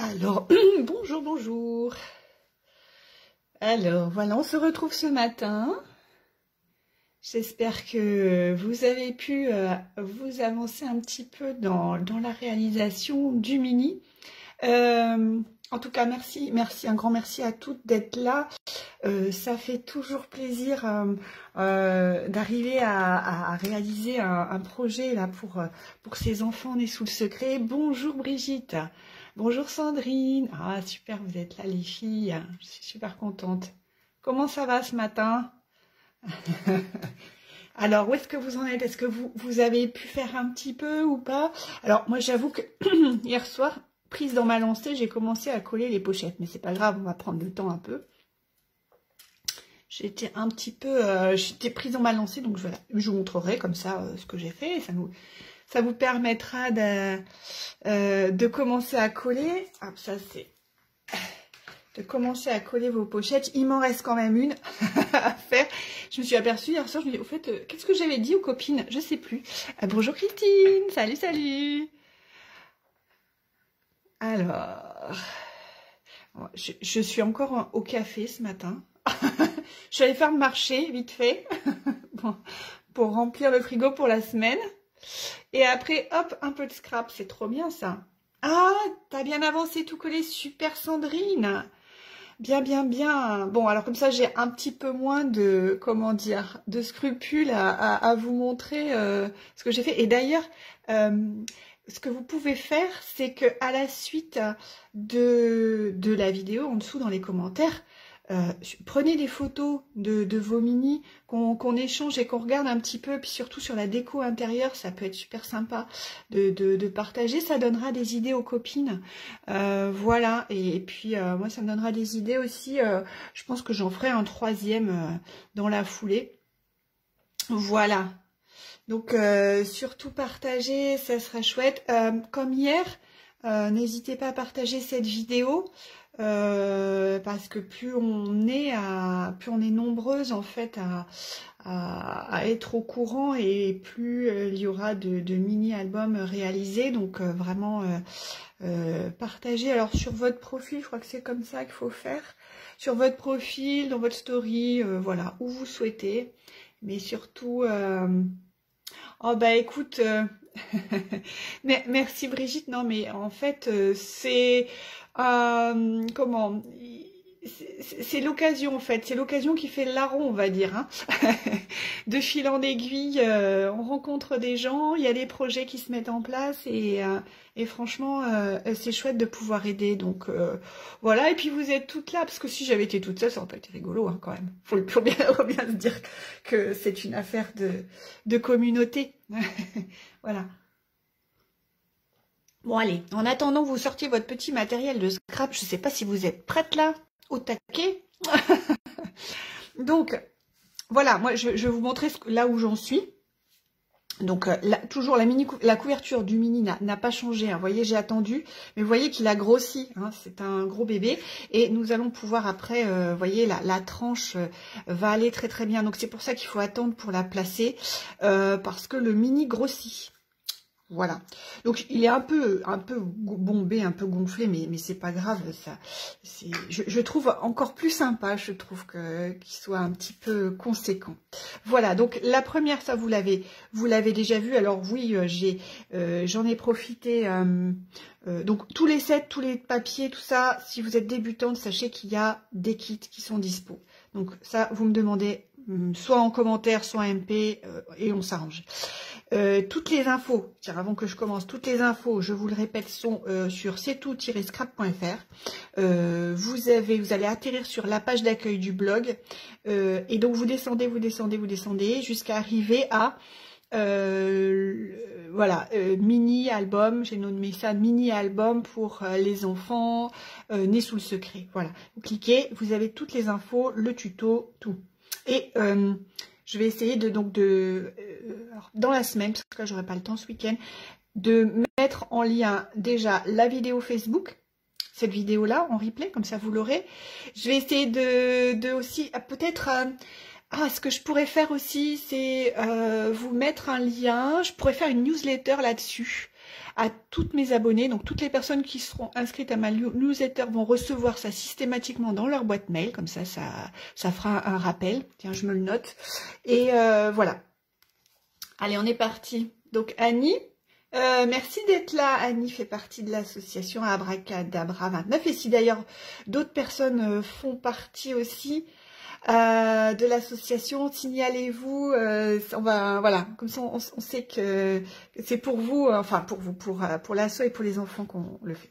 Alors, bonjour, bonjour. Alors, voilà, on se retrouve ce matin. J'espère que vous avez pu euh, vous avancer un petit peu dans, la réalisation du mini. Euh, en tout cas, merci, merci, un grand merci à toutes d'être là. Euh, ça fait toujours plaisir d'arriver à, réaliser un, projet là pour ces enfants nés sous le secret. Bonjour Brigitte. Bonjour Sandrine. Ah, super, vous êtes là les filles. Je suis super contente. Comment ça va ce matin Alors, où est-ce que vous en êtes? Est-ce que vous, avez pu faire un petit peu ou pas? Alors, moi, j'avoue que hier soir, prise dans ma lancée, j'ai commencé à coller les pochettes. Mais c'est pas grave, on va prendre le temps un peu. J'étais un petit peu... Euh, j'étais prise dans ma lancée, donc je, je vous montrerai comme ça euh, ce que j'ai fait. Ça nous, ça vous permettra de, euh, de commencer à coller. Hop, ça c'est de commencer à coller vos pochettes. Il m'en reste quand même une à faire. Je me suis aperçue hier soir, je me dis, au fait, euh, qu'est-ce que j'avais dit aux copines? Je sais plus. Ah, bonjour Christine, salut, salut. Alors, je, je suis encore au café ce matin. je suis allée faire le marché, vite fait, pour remplir le frigo pour la semaine. Et après, hop, un peu de scrap, c'est trop bien ça. Ah, t'as bien avancé tout collé, super Sandrine. Bien, bien, bien. Bon, alors comme ça, j'ai un petit peu moins de, comment dire, de scrupules à, vous montrer euh, ce que j'ai fait. Et d'ailleurs, euh, ce que vous pouvez faire, c'est que à la suite de, de la vidéo, en dessous dans les commentaires, euh, prenez des photos de, vos mini, qu'on échange et qu'on regarde un petit peu, puis surtout sur la déco intérieure, ça peut être super sympa de, partager, ça donnera des idées aux copines, euh, voilà, et, puis euh, moi ça me donnera des idées aussi, je pense que j'en ferai un troisième dans la foulée, voilà, donc surtout partager, ça sera chouette, comme hier, n'hésitez pas à partager cette vidéo, euh, parce que plus on est à, plus on est nombreuses en fait à, être au courant et plus euh, il y aura de, mini-albums réalisés. Donc euh, vraiment partager. Alors sur votre profil, je crois que c'est comme ça qu'il faut faire. Sur votre profil, dans votre story, voilà, où vous souhaitez. Mais surtout, oh bah écoute, merci Brigitte. Non mais en fait, c'est euh, comment c'est l'occasion en fait, c'est l'occasion qui fait larron on va dire. Hein. de fil en aiguille, euh, on rencontre des gens, il y a des projets qui se mettent en place et, euh, franchement c'est chouette de pouvoir aider. Donc voilà, et puis vous êtes toutes là, parce que si j'avais été toute seule, ça aurait pas été rigolo hein, quand même. Faut, faut, bien, se dire que c'est une affaire de communauté. voilà. Bon allez, en attendant vous sortiez votre petit matériel de scrap, je ne sais pas si vous êtes prête là, au taquet. Donc, voilà, moi je, vais vous montrer là où j'en suis. Donc, euh, toujours la, couverture du mini n'a pas changé. Hein. Vous voyez, j'ai attendu. Mais vous voyez qu'il a grossi. Hein. C'est un gros bébé. Et nous allons pouvoir après, euh, vous voyez, la, la tranche euh, va aller très très bien. Donc, c'est pour ça qu'il faut attendre pour la placer. parce que le mini grossit. Voilà. Donc il est un peu, un peu bombé, un peu gonflé, mais, mais c'est pas grave. Ça, je, trouve encore plus sympa. Je trouve que qu'il soit un petit peu conséquent. Voilà. Donc la première, ça vous l'avez, vous l'avez déjà vu. Alors oui, euh, j'ai, euh, j'en ai profité. Euh, donc tous les sets, tous les papiers, tout ça. Si vous êtes débutante, sachez qu'il y a des kits qui sont dispo. Donc ça, vous me demandez soit en commentaire, soit en MP, et on s'arrange. Euh, toutes les infos, avant que je commence, toutes les infos, je vous le répète, sont euh, sur c'est scrapfr euh, vous avez, vous allez atterrir sur la page d'accueil du blog. et donc vous descendez, vous descendez, vous descendez jusqu'à arriver à voilà, mini album, j'ai nommé ça mini album pour les enfants nés sous le secret. Voilà, vous cliquez, vous avez toutes les infos, le tuto, tout. Et je vais essayer de donc de euh, dans la semaine, parce que là j'aurai pas le temps ce week-end, de mettre en lien déjà la vidéo Facebook, cette vidéo-là en replay, comme ça vous l'aurez. Je vais essayer de, de aussi ah, peut-être euh, ah, ce que je pourrais faire aussi, c'est euh, vous mettre un lien. Je pourrais faire une newsletter là-dessus. À toutes mes abonnés. Donc toutes les personnes qui seront inscrites à ma newsletter vont recevoir ça systématiquement dans leur boîte mail. Comme ça, ça, ça fera un rappel. Tiens, je me le note. Et euh, voilà. Allez, on est parti. Donc Annie, euh, merci d'être là. Annie fait partie de l'association Abracadabra 29. Et si d'ailleurs d'autres personnes euh, font partie aussi euh, de l'association, signalez-vous. on va, voilà, comme ça on, sait que, c'est pour vous, enfin pour vous, pour pour l'asso et pour les enfants qu'on le fait.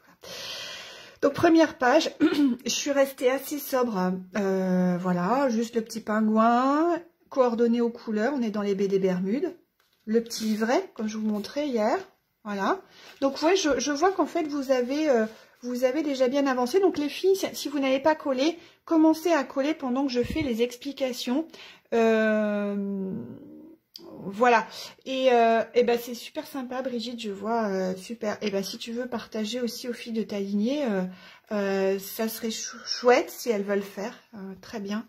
Donc première page, je suis restée assez sobre. voilà, juste le petit pingouin, coordonné aux couleurs. On est dans les baies des Bermudes le petit livret, comme je vous montrais hier. Voilà. Donc, ouais, je, vois qu'en fait, vous avez, euh, vous avez déjà bien avancé. Donc, les filles, si vous n'avez pas collé, commencez à coller pendant que je fais les explications. Euh, voilà. Et, euh, et ben, c'est super sympa, Brigitte, je vois. super. Et ben, si tu veux partager aussi aux filles de ta lignée, ça serait chouette si elles veulent faire. très bien.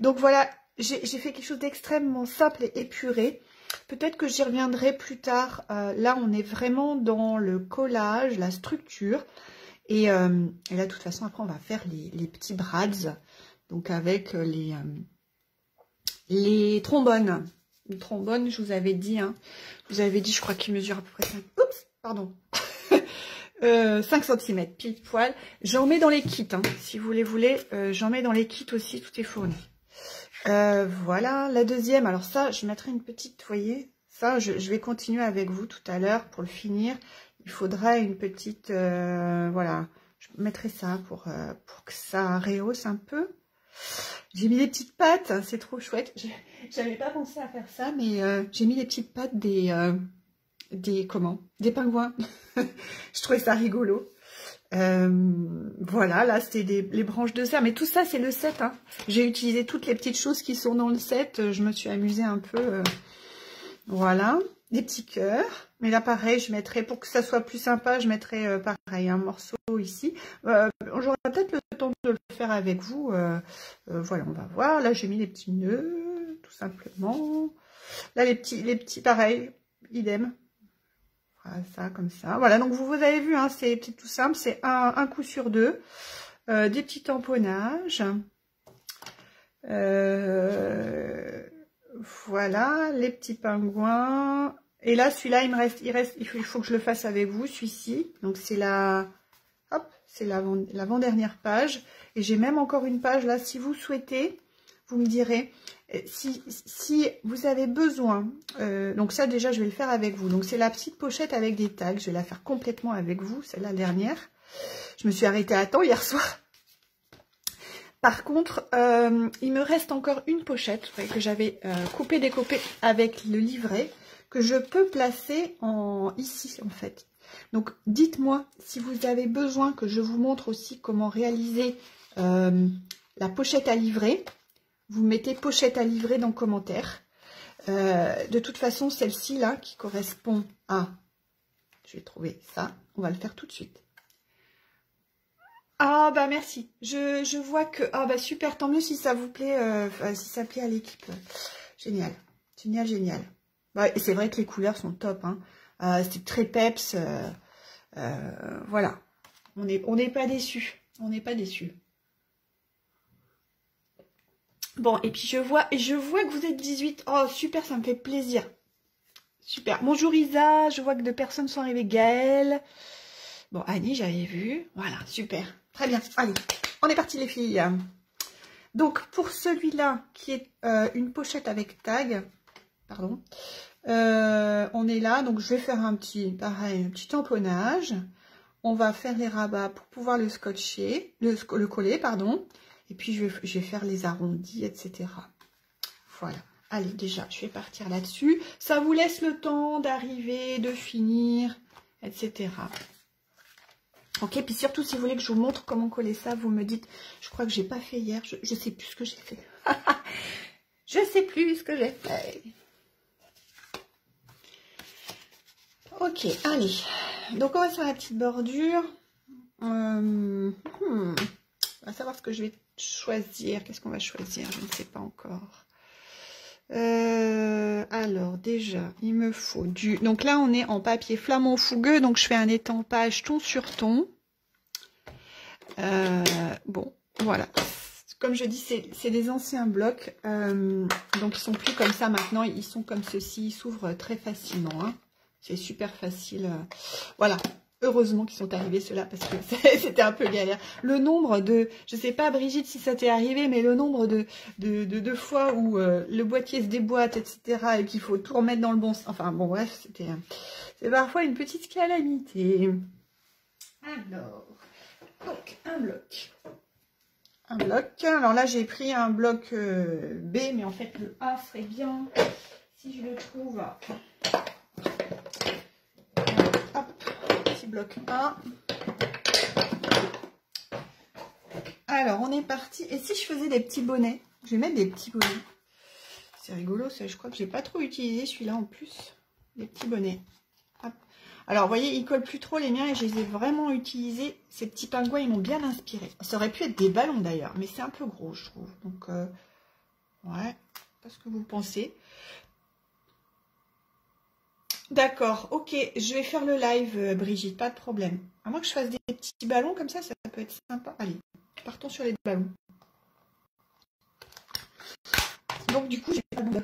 Donc, voilà. J'ai fait quelque chose d'extrêmement simple et épuré. Peut-être que j'y reviendrai plus tard. Euh, là, on est vraiment dans le collage, la structure. Et, euh, là, de toute façon, après, on va faire les, petits brads. Donc, avec euh, les, les trombones. Le trombone, je vous avais dit, hein, je vous avais dit, je crois qu'il mesure à peu près 5... Oups, pardon. 5 cm, pile poil. J'en mets dans les kits, hein. si vous les voulez. J'en mets dans les kits aussi, tout est fourni. Euh, voilà, la deuxième, alors ça, je mettrai une petite, vous voyez, ça, je, vais continuer avec vous tout à l'heure pour le finir. Il faudra une petite, euh, voilà, je mettrai ça pour, euh, pour que ça rehausse un peu. J'ai mis des petites pattes, hein, c'est trop chouette. J'avais pas pensé à faire ça, mais j'ai mis les petites pattes des, des, comment, des pingouins. je trouvais ça rigolo. Euh, voilà, là, c'était les branches de serre. Mais tout ça, c'est le set. Hein. J'ai utilisé toutes les petites choses qui sont dans le set. Je me suis amusée un peu. Euh, voilà, des petits cœurs. Mais là, pareil, je mettrai, pour que ça soit plus sympa, je mettrai euh, pareil un morceau ici. J'aurai peut-être le temps de le faire avec vous. voilà, on va voir. Là, j'ai mis les petits nœuds, tout simplement. Là, les petits, les petits, pareil, idem ça comme ça. Voilà, donc vous, vous avez vu, hein, c'est tout simple, c'est un, coup sur deux. Euh, des petits tamponnages. Euh, voilà, les petits pingouins. Et là, celui-là, il me reste, il reste, il faut, que je le fasse avec vous, celui-ci. Donc c'est la, hop, c'est l'avant-dernière page. Et j'ai même encore une page là, si vous souhaitez, vous me direz. Euh, si, vous avez besoin, euh, donc ça déjà je vais le faire avec vous. Donc c'est la petite pochette avec des tags, je vais la faire complètement avec vous, c'est la dernière. Je me suis arrêtée à temps hier soir. Par contre, euh, il me reste encore une pochette que j'avais coupé découpé avec le livret que je peux placer en ici en fait. Donc dites-moi si vous avez besoin que je vous montre aussi comment réaliser la pochette à livrer vous mettez pochette à livrer dans commentaire. Euh, de toute façon, celle-ci là, qui correspond à... Je vais trouver ça. On va le faire tout de suite. Ah bah merci. Je, vois que... Ah bah super, tant mieux si ça vous plaît, euh, si ça plaît à l'équipe. Génial. Génial, génial. C'est vrai que les couleurs sont top. Hein. Euh, c'est très peps. voilà. On n'est pas déçus. On n'est pas déçus. Bon, et puis je vois, je vois que vous êtes 18. Oh, super, ça me fait plaisir. Super. Bonjour Isa, je vois que deux personnes sont arrivées. Gaëlle. Bon, Annie, j'avais vu. Voilà, super. Très bien. Allez, on est parti les filles. Donc, pour celui-là, qui est euh, une pochette avec tag, pardon, euh, on est là. Donc, je vais faire un petit, pareil, un petit tamponnage. On va faire les rabats pour pouvoir le scotcher, le, le coller, pardon. Et puis, je vais, faire les arrondis, etc. Voilà. Allez, déjà, je vais partir là-dessus. Ça vous laisse le temps d'arriver, de finir, etc. Ok, puis surtout, si vous voulez que je vous montre comment coller ça, vous me dites, je crois que j'ai pas fait hier, je, ne sais plus ce que j'ai fait. je sais plus ce que j'ai fait. Ok, allez. Donc, on va faire la petite bordure. Euh, hmm. On va savoir ce que je vais choisir. Qu'est-ce qu'on va choisir? Je ne sais pas encore. Euh, alors déjà, il me faut du... Donc là, on est en papier flamand fougueux, donc je fais un étampage ton sur ton. Euh, bon, voilà. Comme je dis, c'est des anciens blocs, donc ils sont plus comme ça maintenant, ils sont comme ceci, ils s'ouvrent très facilement. Hein. C'est super facile. Voilà, Heureusement qu'ils sont arrivés ceux-là parce que c'était un peu galère. Le nombre de, je sais pas Brigitte si ça t'est arrivé, mais le nombre de, de, de, fois où euh, le boîtier se déboîte, etc. et qu'il faut tout remettre dans le bon sens. Enfin bon bref, c'était c'est parfois une petite calamité. Alors, donc un bloc. Un bloc. Alors là j'ai pris un bloc euh, B, mais en fait le A serait bien si je le trouve bloc 1. Alors, on est parti. Et si je faisais des petits bonnets? Je vais mettre des petits bonnets. C'est rigolo, ça. Je crois que j'ai pas trop utilisé celui-là en plus. Des petits bonnets. Alors, vous voyez, ils collent plus trop les miens et je les ai vraiment utilisés. Ces petits pingouins, ils m'ont bien inspiré. Ça aurait pu être des ballons d'ailleurs, mais c'est un peu gros, je trouve. Donc, euh, ouais, pas ce que vous pensez. D'accord, ok, je vais faire le live, euh, Brigitte, pas de problème. À moins que je fasse des petits ballons comme ça, ça peut être sympa. Allez, partons sur les ballons. Donc du coup, j'ai pas de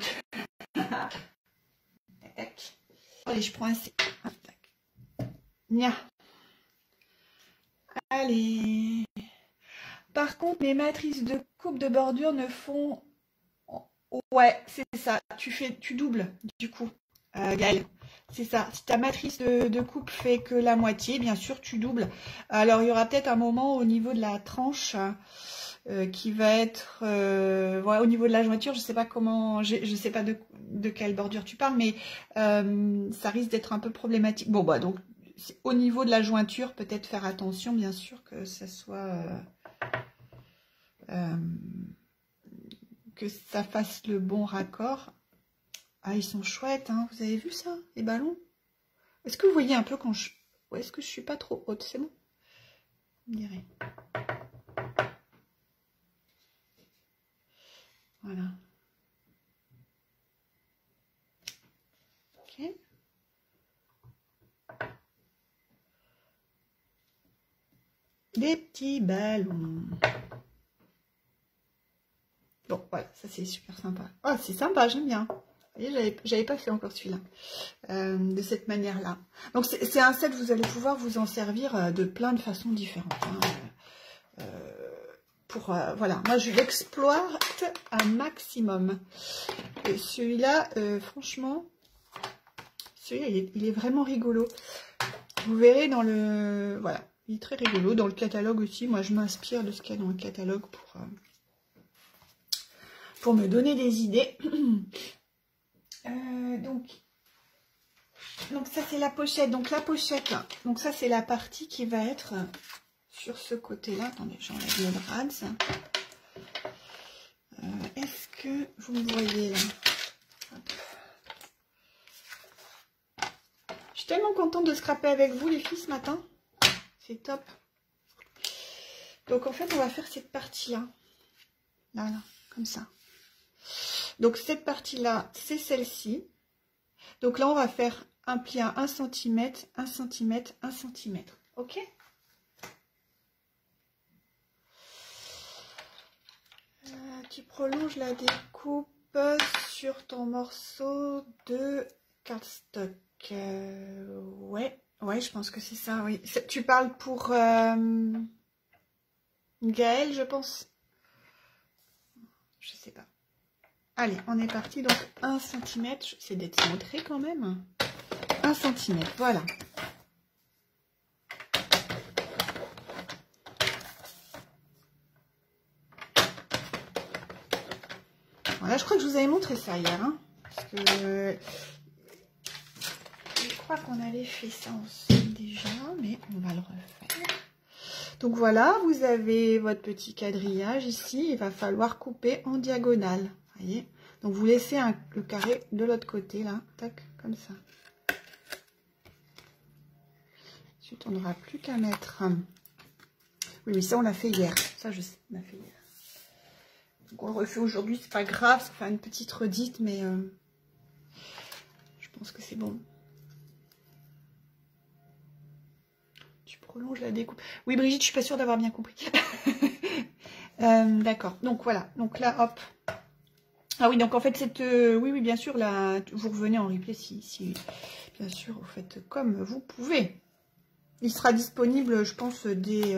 Allez, je prends un C. Nia. Allez. Par contre, mes matrices de coupe de bordure ne font... Ouais, c'est ça. Tu fais, tu doubles, du coup, euh. C'est ça. Si ta matrice de, coupe fait que la moitié, bien sûr, tu doubles. Alors, il y aura peut-être un moment au niveau de la tranche euh, qui va être... Euh, au niveau de la jointure, je ne sais pas comment... Je ne sais pas de, quelle bordure tu parles, mais ça risque d'être un peu problématique. Bon, bah, donc, au niveau de la jointure, peut-être faire attention, bien sûr, que ça soit... que ça fasse le bon raccord. Ah, ils sont chouettes, hein. Vous avez vu ça, les ballons? Est-ce que vous voyez un peu quand je... est-ce que je suis pas trop haute? C'est bon Vous me Voilà. Ok. Des petits ballons. Bon, voilà, ça c'est super sympa. Oh, c'est sympa, j'aime bien j'avais pas fait encore celui-là, euh, de cette manière-là. Donc c'est un set, vous allez pouvoir vous en servir euh, de plein de façons différentes. Hein. Euh, pour, voilà, moi je l'exploite un maximum. Celui-là, franchement, celui-là, il, il, est vraiment rigolo. Vous verrez dans le... Voilà, il est très rigolo. Dans le catalogue aussi, moi je m'inspire de ce qu'il y a dans le catalogue pour, pour me donner des idées. Euh, donc, donc ça c'est la pochette. Donc la pochette, donc ça c'est la partie qui va être sur ce côté-là. Attendez, j'enlève le drads. Euh, est-ce que vous me voyez là? Je suis tellement contente de scraper avec vous les filles ce matin. C'est top. Donc en fait on va faire cette partie-là. Là, là, comme ça. Donc cette partie-là, c'est celle-ci. Donc là, on va faire un pli à 1 cm, 1 cm, 1 cm. Ok? Euh, Tu prolonges la découpe sur ton morceau de cardstock. Euh, ouais, ouais, je pense que c'est ça, oui. Tu parles pour euh, Gaël, je pense? Je sais pas. Allez, on est parti. Donc 1 cm, c'est d'être montré quand même. 1 cm, voilà. Voilà, je crois que je vous avais montré ça hier. Hein, que je crois qu'on avait fait ça ensemble déjà, mais on va le refaire. Donc voilà, vous avez votre petit quadrillage ici. Il va falloir couper en diagonale Donc vous laissez le carré de l'autre côté, là, tac, comme ça. Ensuite, on n'aura plus qu'à mettre... Oui, mais ça, on l'a fait hier. Ça, je sais, on l'a fait hier. on le refait aujourd'hui, c'est pas grave, ça fait une petite redite, mais euh, je pense que c'est bon. Tu prolonges la découpe. Oui, Brigitte, je suis pas sûre d'avoir bien compris. Euh, d'accord, donc voilà, donc là, hop. Ah oui, donc en fait, cette, euh, oui, oui, bien sûr, là, vous revenez en replay si, bien sûr, vous faites comme vous pouvez. Il sera disponible, je pense, dès,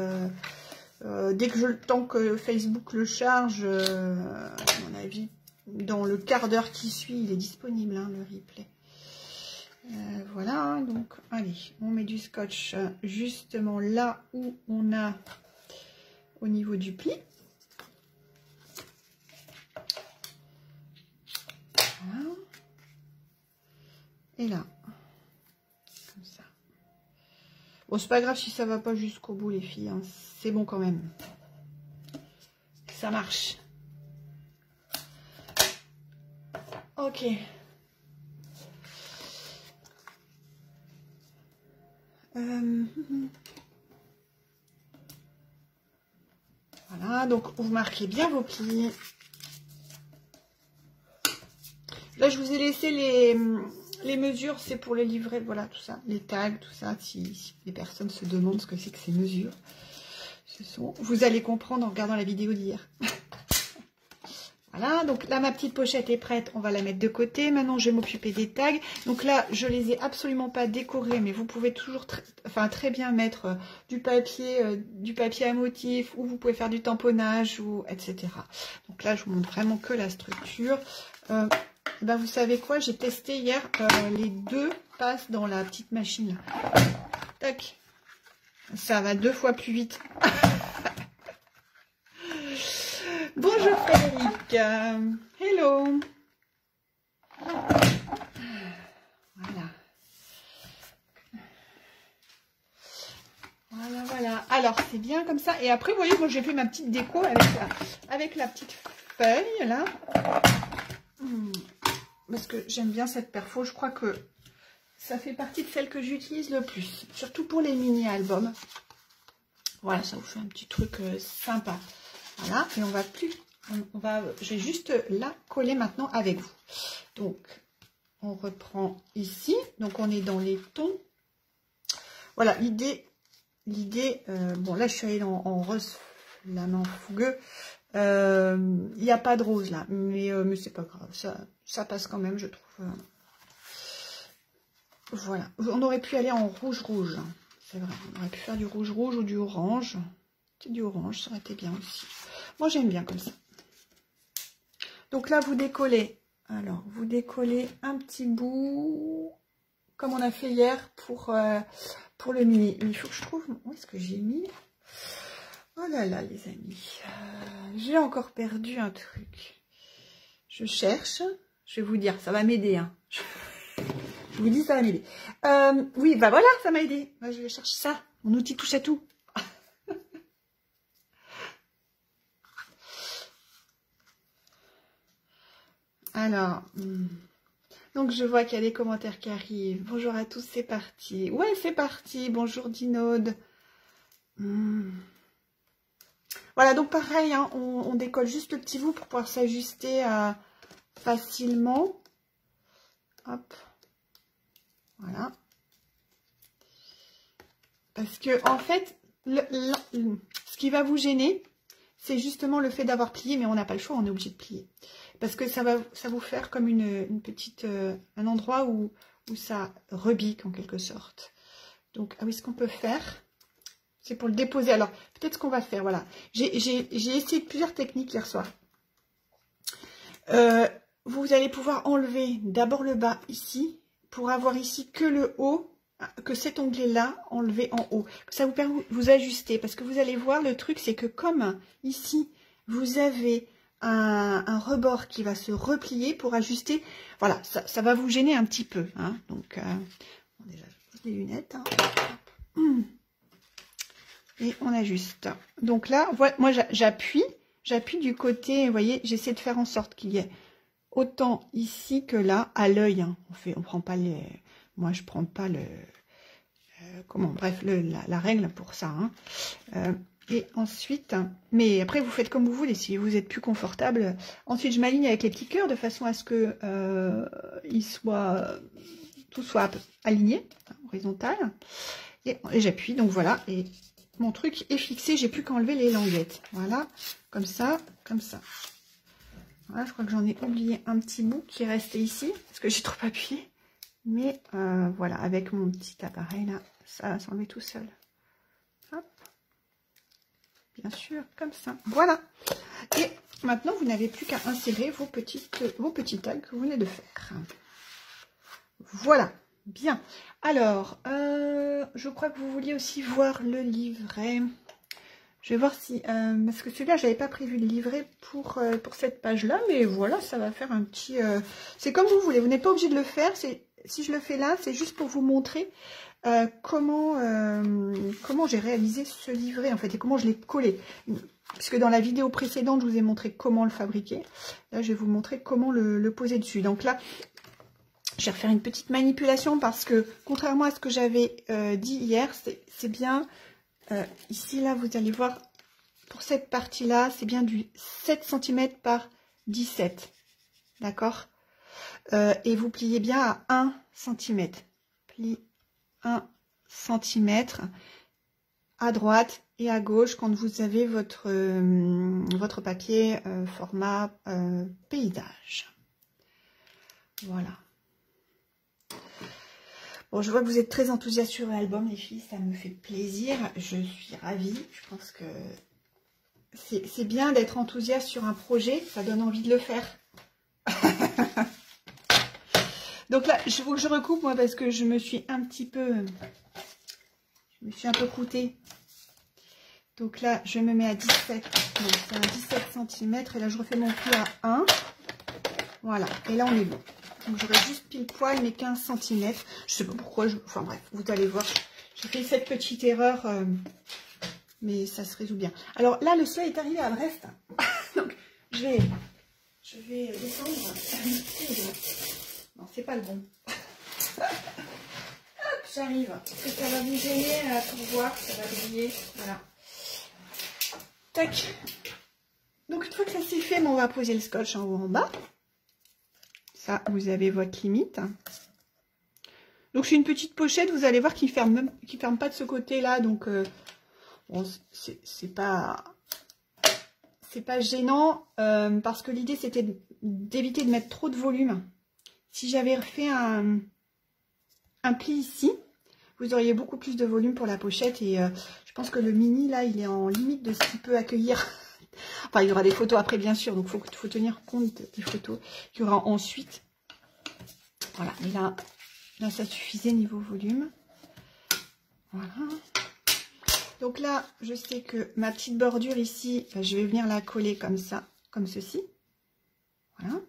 euh, dès que je temps que Facebook le charge, euh, à mon avis, dans le quart d'heure qui suit, il est disponible, hein, le replay. Euh, voilà, donc, allez, on met du scotch justement là où on a au niveau du pli. Là, Bon, c'est pas grave si ça va pas jusqu'au bout, les filles. Hein. C'est bon quand même. Ça marche. Ok. Euh, voilà, donc vous marquez bien vos plis. Là, je vous ai laissé les, les mesures, c'est pour les livrets, voilà, tout ça. Les tags, tout ça, si, les personnes se demandent ce que c'est que ces mesures. Ce sont, vous allez comprendre en regardant la vidéo d'hier. voilà, donc là, ma petite pochette est prête. On va la mettre de côté. Maintenant, je vais m'occuper des tags. Donc là, je les ai absolument pas décorés, mais vous pouvez toujours enfin, très bien mettre euh, du papier, euh, du papier à motif, ou vous pouvez faire du tamponnage, ou etc. Donc là, je vous montre vraiment que la structure. Euh, ben, vous savez quoi? J'ai testé hier, euh, les deux passent dans la petite machine. Tac. Ça va deux fois plus vite. Bonjour Frédéric. hello. Voilà. Voilà, voilà. Alors, c'est bien comme ça. Et après, vous voyez, moi, j'ai fait ma petite déco avec la, avec la petite feuille, là. Parce que j'aime bien cette perfo. Je crois que ça fait partie de celle que j'utilise le plus, surtout pour les mini-albums. Voilà, ça vous fait un petit truc euh, sympa. Voilà, et on va plus, on, va, je vais juste la coller maintenant avec vous. Donc, on reprend ici. Donc, on est dans les tons. Voilà, l'idée, l'idée, euh, bon là, je suis allée en, en rose main fougueux. Euh, il n'y a pas de rose là, mais, mais c'est pas grave, ça, ça passe quand même, je trouve. Voilà. On aurait pu aller en rouge-rouge. C'est vrai. On aurait pu faire du rouge-rouge ou du orange. Du orange, ça aurait été bien aussi. Moi, j'aime bien comme ça. Donc là, vous décollez. Alors, vous décollez un petit bout, comme on a fait hier pour, euh, le mini. Il faut que je trouve... Où est-ce que j'ai mis? Oh là là, les amis. Euh, j'ai encore perdu un truc. Je cherche. Je vais vous dire, ça va m'aider. Hein. Je vous dis, ça va m'aider. Euh, oui, bah voilà, ça m'a aidé. Moi, je vais chercher ça. Mon outil touche à tout. Alors, hmm. donc je vois qu'il y a des commentaires qui arrivent. Bonjour à tous, c'est parti. Ouais, c'est parti. Bonjour Dinode. Hmm. Voilà, donc pareil, hein, on, décolle juste le petit bout pour pouvoir s'ajuster à facilement. Hop. Voilà. Parce que, en fait, ce qui va vous gêner, c'est justement le fait d'avoir plié, mais on n'a pas le choix, on est obligé de plier. Parce que ça va ça vous faire comme une, petite, euh, un endroit où, où ça rebique en quelque sorte. Donc, ah oui, ce qu'on peut faire, c'est pour le déposer. Alors, peut-être ce qu'on va faire, voilà. J'ai essayé plusieurs techniques hier soir. Euh, vous allez pouvoir enlever d'abord le bas ici, pour avoir ici que le haut, que cet onglet-là enlevé en haut. Ça vous permet de vous ajuster, parce que vous allez voir, le truc, c'est que comme ici, vous avez un, rebord qui va se replier pour ajuster, voilà, ça, va vous gêner un petit peu. Hein. Donc, euh, déjà, je pose les lunettes. Hein. Et on ajuste. Donc là, moi, j'appuie, j'appuie du côté, vous voyez, j'essaie de faire en sorte qu'il y ait autant ici que là, à l'œil. Hein. On fait, on prend pas les... Moi, je prends pas le... Euh, comment Bref, le, la, règle pour ça. Hein. Euh, Et ensuite, mais après vous faites comme vous voulez, si vous êtes plus confortable. Ensuite, je m'aligne avec les petits cœurs de façon à ce que euh, tout soit aligné, horizontal. Et, j'appuie, donc voilà. Et mon truc est fixé, j'ai plus qu'enlever les languettes. Voilà, comme ça, comme ça. Voilà, je crois que j'en ai oublié un petit bout qui est resté ici, parce que j'ai trop appuyé. Mais euh, voilà, avec mon petit appareil là, ça va s'enlever tout seul. Bien sûr, comme ça. Voilà. Et maintenant, vous n'avez plus qu'à insérer vos petites, vos petits tags que vous venez de faire. Voilà. Bien. Alors, euh, je crois que vous vouliez aussi voir le livret. Je vais voir si... Euh, parce que celui-là, j'avais pas prévu le livret pour, pour cette page-là. Mais voilà, ça va faire un petit... c'est comme vous voulez. Vous n'êtes pas obligé de le faire. Si je le fais là, c'est juste pour vous montrer euh, comment, euh, comment j'ai réalisé ce livret, en fait, et comment je l'ai collé. Puisque dans la vidéo précédente, je vous ai montré comment le fabriquer. Là, je vais vous montrer comment le, poser dessus. Donc là, je vais refaire une petite manipulation parce que, contrairement à ce que j'avais euh, dit hier, c'est bien, ici, là, vous allez voir, pour cette partie-là, c'est bien du 7 cm par 17. D'accord? Euh, et vous pliez bien à 1 cm. Plie 1 cm à droite et à gauche quand vous avez votre, euh, votre papier euh, format paysage. Voilà. Bon, je vois que vous êtes très enthousiastes sur l'album, les filles, ça me fait plaisir. Je suis ravie. Je pense que c'est bien d'être enthousiaste sur un projet, ça donne envie de le faire. Donc là, je faut que je recoupe, moi, parce que je me suis un petit peu... Je me suis un peu croûtée. Donc là, je me mets à 17. Donc c'est un 17 cm. Et là, je refais mon pli à 1. Voilà. Et là, on est bon. Donc j'aurai juste pile poil mes 15 cm. Je sais pas pourquoi. Je... Enfin bref, vous allez voir. J'ai fait cette petite erreur. Euh, mais ça se résout bien. Alors là, le soleil est arrivé à Brest. Donc je vais, je vais descendre. Non, c'est pas le bon. J'arrive. Parce que ça va vous gêner pour voir, ça va briller. Voilà. Tac. Donc une fois que ça c'est fait, on va poser le scotch en haut en bas. Ça, vous avez votre limite. Donc c'est une petite pochette, vous allez voir qui ferme qui ferme pas de ce côté-là, donc euh, c'est pas c'est pas gênant euh, parce que l'idée c'était d'éviter de mettre trop de volume si j'avais refait un, pli ici, vous auriez beaucoup plus de volume pour la pochette. Et euh, je pense que le mini, là, il est en limite de ce qu'il peut accueillir. enfin, il y aura des photos après, bien sûr. Donc, il faut, tenir compte des photos qu'il y aura ensuite. Voilà. Là, là, ça suffisait niveau volume. Voilà. Donc là, je sais que ma petite bordure ici, je vais venir la coller comme ça, comme ceci. Voilà.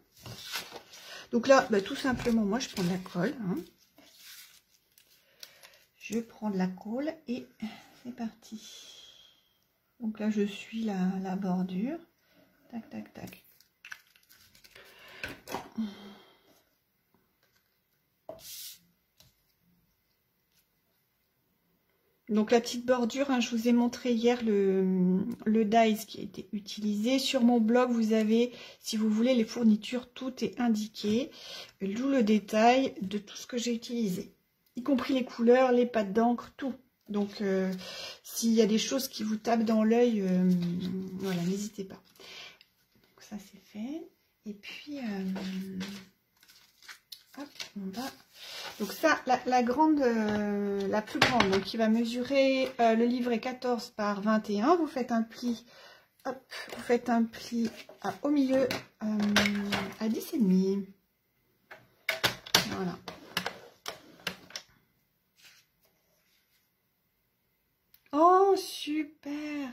Donc là, bah, tout simplement, moi, je prends de la colle. Hein. Je prends de la colle et c'est parti. Donc là, je suis la, bordure. Tac, tac, tac. Donc la petite bordure, hein, je vous ai montré hier le, le dice qui a été utilisé. Sur mon blog, vous avez, si vous voulez, les fournitures, tout est indiqué. D'où le détail de tout ce que j'ai utilisé. Y compris les couleurs, les pattes d'encre, tout. Donc euh, s'il y a des choses qui vous tapent dans l'œil, euh, voilà, n'hésitez pas. Donc ça c'est fait. Et puis, euh, hop, on va donc ça, la, grande, la plus grande, donc qui va mesurer le livret 14 par 21, vous faites un pli, hop, vous faites un pli au milieu à 10,5. Voilà. Oh, super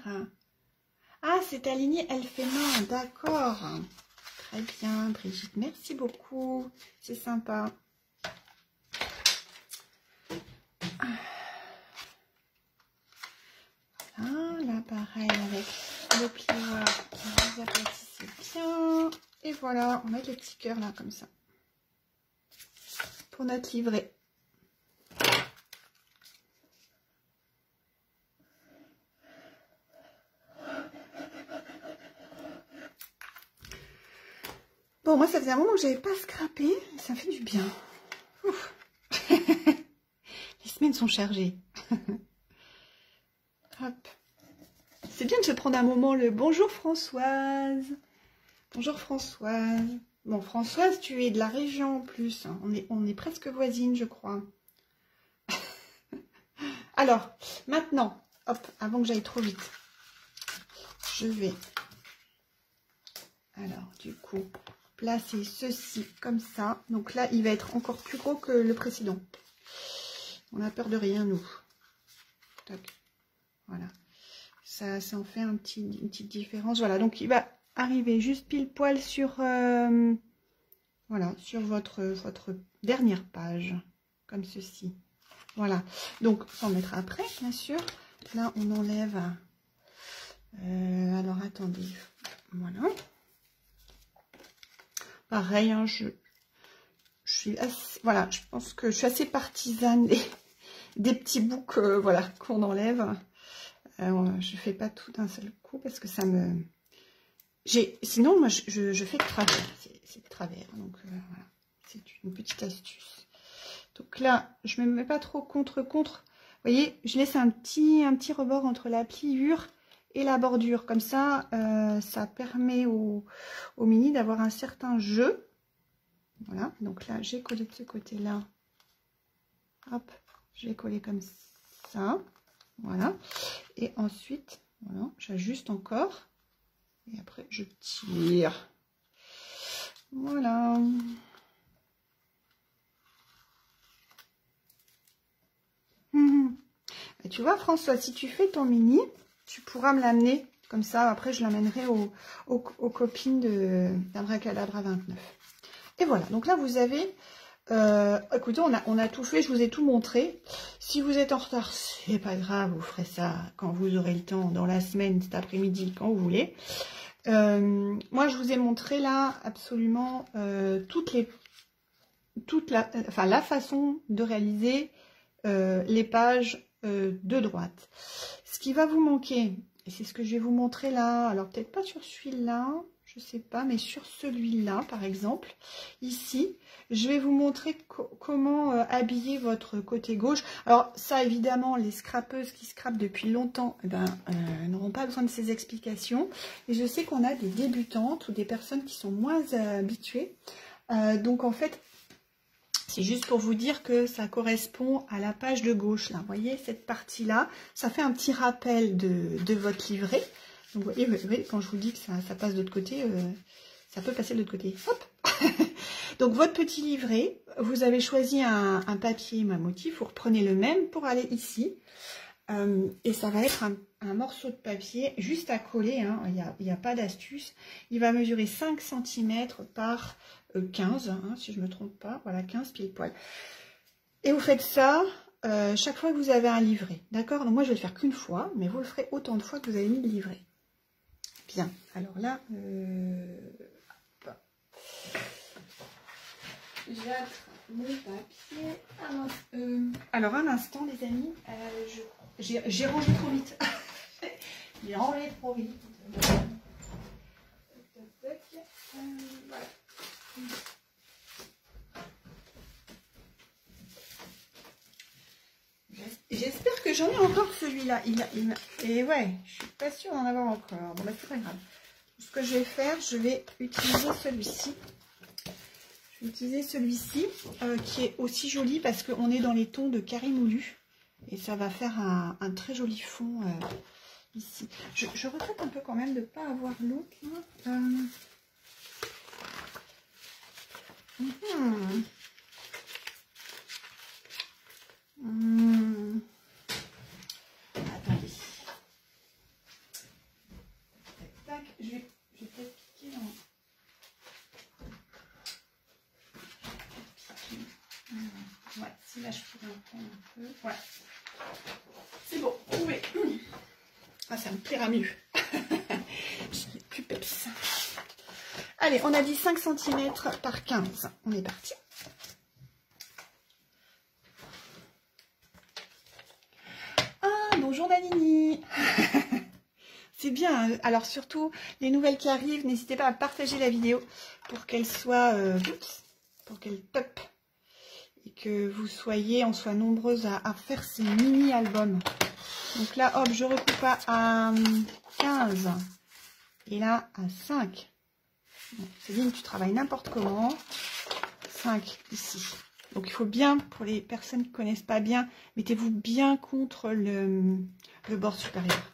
Ah, c'est aligné, elle fait main, d'accord. Très bien, Brigitte, merci beaucoup, c'est sympa. Là, pareil, avec le plioir, vous aplatissez bien. Et voilà, on met les petits cœurs là, comme ça. Pour notre livret. Bon, moi, ça faisait un moment que j'avais pas scrappé. Ça fait du bien. Les semaines sont chargées. C'est bien de se prendre un moment le bonjour Françoise. Bonjour Françoise. Bon, Françoise, tu es de la région en plus. On est, on est presque voisines, je crois. Alors, maintenant, hop, avant que j'aille trop vite, je vais, alors, du coup, placer ceci comme ça. Donc là, il va être encore plus gros que le précédent. On a peur de rien, nous. Voilà. Ça, ça en fait un petit, une petite différence. Voilà, donc il va arriver juste pile poil sur, euh, voilà, sur votre, votre dernière page, comme ceci. Voilà, donc on mettra après, bien sûr. Là, on enlève. Euh, alors, attendez. Voilà. Pareil, hein, je, pense que je suis assez partisane des, petits bouts voilà, qu'on enlève. Euh, je fais pas tout d'un seul coup parce que ça me... Sinon, moi, je, fais de travers. C'est de travers. Donc, euh. C'est une petite astuce. Donc là, je ne me mets pas trop contre-contre. Vous voyez, je laisse un petit, un petit rebord entre la pliure et la bordure. Comme ça, euh, ça permet au, mini d'avoir un certain jeu. Voilà, donc là, j'ai collé de ce côté-là. Hop, je vais coller comme ça. Voilà. Et ensuite, voilà, j'ajuste encore. Et après, je tire. Voilà. Hum. tu vois, François, si tu fais ton mini, tu pourras me l'amener. Comme ça, après, je l'amènerai aux, aux, copines d'Abracadabra 29. Et voilà. Donc là, vous avez... Euh, écoutez, on a, tout fait, je vous ai tout montré. Si vous êtes en retard, c'est pas grave, vous ferez ça quand vous aurez le temps, dans la semaine, cet après-midi, quand vous voulez. Euh, moi, je vous ai montré là absolument euh, toutes les, la, enfin, la façon de réaliser les pages de droite. Ce qui va vous manquer, et c'est ce que je vais vous montrer là, alors peut-être pas sur celui-là, je sais pas, mais sur celui-là, par exemple, ici, je vais vous montrer comment euh, habiller votre côté gauche. Alors ça, évidemment, les scrapeuses qui scrapent depuis longtemps eh ben, euh, n'auront pas besoin de ces explications. Et je sais qu'on a des débutantes ou des personnes qui sont moins euh, habituées. donc en fait, c'est juste pour vous dire que ça correspond à la page de gauche. Là, vous voyez, cette partie-là, ça fait un petit rappel de, votre livret. Donc, vous voyez, quand je vous dis que ça, passe de l'autre côté, euh, ça peut passer de l'autre côté. Hop Donc, votre petit livret, vous avez choisi un, papier, un motif, vous reprenez le même pour aller ici. Euh, et ça va être un, morceau de papier juste à coller, hein. il n'y a, a, pas d'astuce. Il va mesurer 5 cm par 15, hein, si je ne me trompe pas. Voilà, 15 pile poil. Et vous faites ça euh, chaque fois que vous avez un livret. D'accord? Donc moi, je vais le faire qu'une fois, mais vous le ferez autant de fois que vous avez mis le livret. Bien. Alors là, euh, mon papier. Euh, alors, un instant, les amis. J'ai rangé trop vite. J'ai rangé trop vite. voilà. J'espère que j'en ai encore celui-là. Il, il, et ouais, je suis pas sûre d'en avoir encore. Bah, c'est pas grave. Ce que je vais faire, je vais utiliser celui-ci. Je vais utiliser celui-ci, euh, qui est aussi joli parce qu'on est dans les tons de carré moulu. Et ça va faire un, très joli fond euh, ici. Je, regrette un peu quand même de ne pas avoir l'autre. Euh, Hmm. Hmm. Attendez. Tac, je vais, je vais peut-être piquer dans... Ouais, si là je pourrais en prendre un peu. Ouais. C'est bon, trouvé. Ah, ça me plaira mieux. je suis plus peps. Allez, on a dit 5 cm par 15. On est parti. Ah, bonjour Danini C'est bien. Hein. Alors surtout, les nouvelles qui arrivent, n'hésitez pas à partager la vidéo pour qu'elle soit... Euh, pour qu'elle top. Et que vous soyez, on soit nombreuses à, faire ces mini-albums. Donc là, hop, je recoupe à 15. Et là, à 5. Céline, tu travailles n'importe comment. 5 ici. Donc il faut bien, pour les personnes qui ne connaissent pas bien, mettez-vous bien contre le, bord supérieur.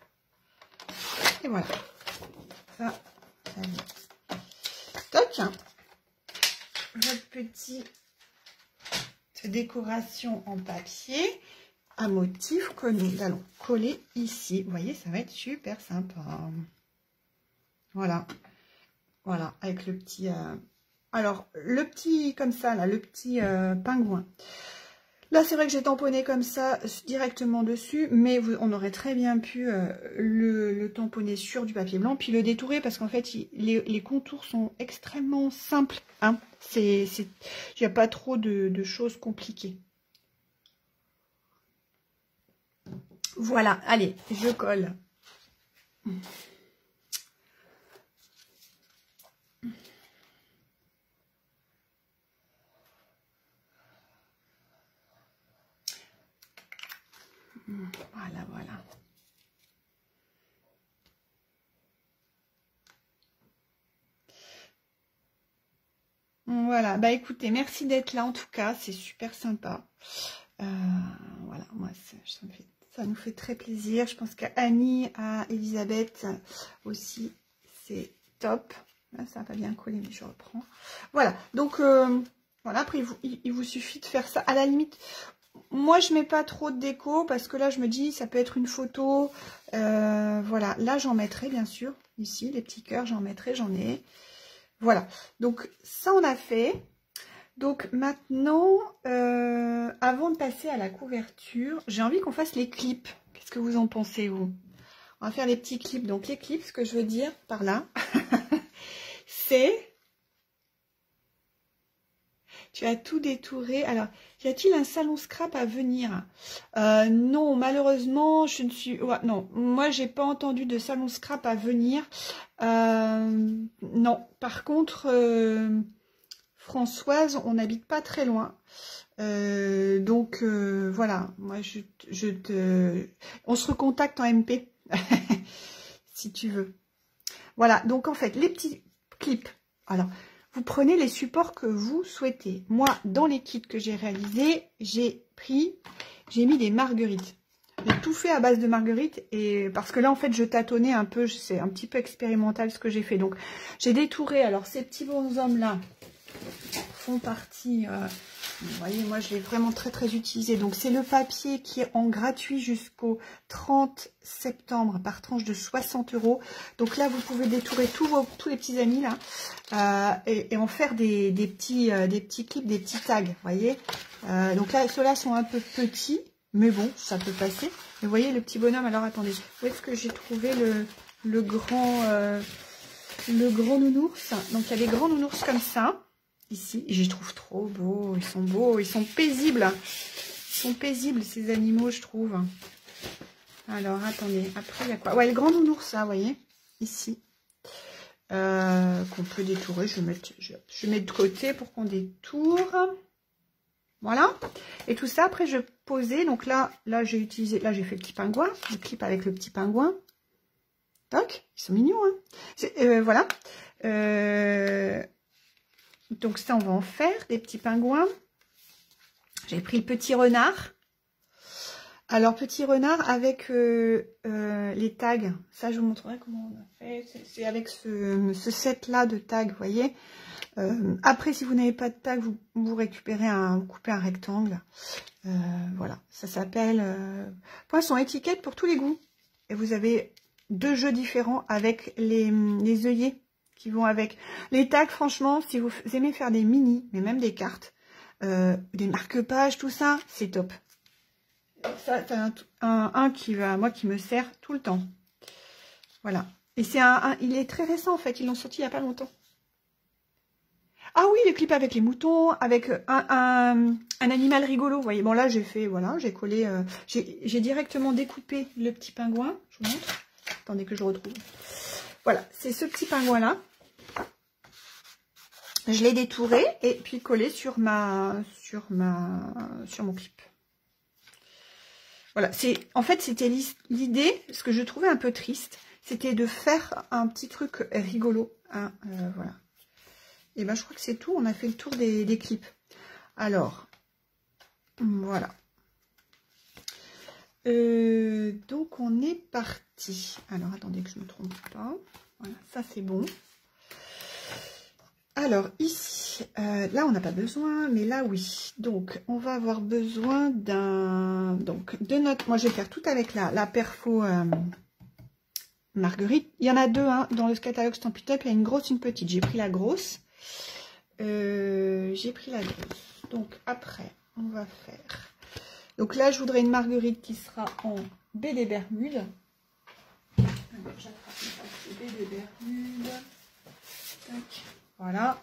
Et voilà. Ça, ça vient. Toc. Votre petite décoration en papier à motif que nous allons coller ici. Vous voyez, ça va être super sympa. Voilà. Voilà, avec le petit... Euh, alors, le petit, comme ça, là, le petit euh, pingouin. Là, c'est vrai que j'ai tamponné comme ça directement dessus, mais on aurait très bien pu euh, le, tamponner sur du papier blanc, puis le détourer, parce qu'en fait, les, contours sont extrêmement simples. Hein. Il n'y a pas trop de, choses compliquées. Voilà, allez, je colle. Voilà, voilà. Voilà, bah écoutez, merci d'être là en tout cas, c'est super sympa. Euh, voilà, moi ça, nous fait très plaisir. Je pense qu'à Annie, à Elisabeth aussi, c'est top. Là, ça n'a pas bien collé, mais je reprends. Voilà, donc euh, voilà, après vous, il vous, suffit de faire ça. À la limite, moi, je mets pas trop de déco parce que là, je me dis, ça peut être une photo. Euh, voilà, là, j'en mettrai, bien sûr. Ici, les petits cœurs, j'en mettrai, j'en ai. Voilà, donc ça, on a fait. Donc maintenant, euh, avant de passer à la couverture, j'ai envie qu'on fasse les clips. Qu'est-ce que vous en pensez, vous? On va faire les petits clips. Donc les clips, ce que je veux dire par là, c'est tu as tout détouré. Alors, y a-t-il un salon scrap à venir? Euh, Non, malheureusement, je ne suis... non, moi, j'ai pas entendu de salon scrap à venir. Euh, non, par contre, euh, Françoise, on n'habite pas très loin. donc, voilà, moi, je, je te... On se recontacte en MP, si tu veux. Voilà, donc en fait, les petits clips. Alors, vous prenez les supports que vous souhaitez. Moi, dans les kits que j'ai réalisés, j'ai pris, j'ai mis des marguerites. J'ai tout fait à base de marguerites et parce que là, en fait, je tâtonnais un peu, c'est un petit peu expérimental ce que j'ai fait. Donc, j'ai détouré, alors ces petits bonshommes-là font partie... Euh, vous voyez, moi, je l'ai vraiment très, très utilisé. Donc, c'est le papier qui est en gratuit jusqu'au 30 septembre par tranche de 60 euros. Donc là, vous pouvez détourer tous, vos, tous les petits amis, là, euh, et, en faire des, petits, euh, des petits clips, des petits tags, vous voyez. Euh, donc là, ceux-là sont un peu petits, mais bon, ça peut passer. vous voyez, le petit bonhomme, alors attendez, où est-ce que j'ai trouvé le, le grand... le grand nounours? Donc, il y a des grands nounours comme ça ici. je trouve trop beaux. Ils sont beaux. Ils sont paisibles. Ils sont paisibles, ces animaux, je trouve. Alors, attendez. Après, il y a quoi? Ouais, le grand nounours, ça, vous voyez Ici. Euh, qu'on peut détourer. Je vais, mettre, je, mets de côté pour qu'on détourne. Voilà. Et tout ça, après, je posais. Donc là, là j'ai utilisé, là, j'ai fait le petit pingouin. Le clip avec le petit pingouin. Toc. Ils sont mignons, hein euh, Voilà. Euh, donc ça, on va en faire des petits pingouins. J'ai pris le petit renard. Alors, petit renard avec euh, euh, les tags. Ça, je vous montrerai comment on a fait. C'est avec ce, set-là de tags, voyez. Euh, après, si vous n'avez pas de tag, vous, récupérez un, vous coupez un rectangle. voilà, ça s'appelle poisson étiquette pour tous les goûts. Et vous avez deux jeux différents avec les œillets qui vont avec. Les tags, franchement, si vous aimez faire des mini, mais même des cartes, euh, des marque-pages, tout ça, c'est top. Ça, c'est un, un, qui va, moi, qui me sert tout le temps. Voilà. Et c'est un, il est très récent, en fait. Ils l'ont sorti il n'y a pas longtemps. Ah oui, les clips avec les moutons, avec un, animal rigolo. Vous voyez, bon là, j'ai fait, voilà, j'ai collé, euh, j'ai directement découpé le petit pingouin. Je vous montre. Attendez que je retrouve. Voilà, c'est ce petit pingouin-là. Je l'ai détouré et puis collé sur ma sur ma sur mon clip. Voilà, c'est en fait c'était l'idée, ce que je trouvais un peu triste, c'était de faire un petit truc rigolo. Hein, euh, voilà. Et ben je crois que c'est tout. On a fait le tour des, clips. Alors, voilà. Euh, donc on est parti. Alors attendez que je ne me trompe pas. Voilà, ça c'est bon. Alors ici, euh, là on n'a pas besoin, mais là oui. Donc on va avoir besoin d'un donc de notre. Moi je vais faire tout avec la, la perfo euh, Marguerite. Il y en a deux hein, dans le catalogue Stampin' Up. Il y a une grosse, une petite. J'ai pris la grosse. J'ai pris la grosse. Donc après, on va faire donc là, je voudrais une marguerite qui sera en baie des Bermudes. Voilà.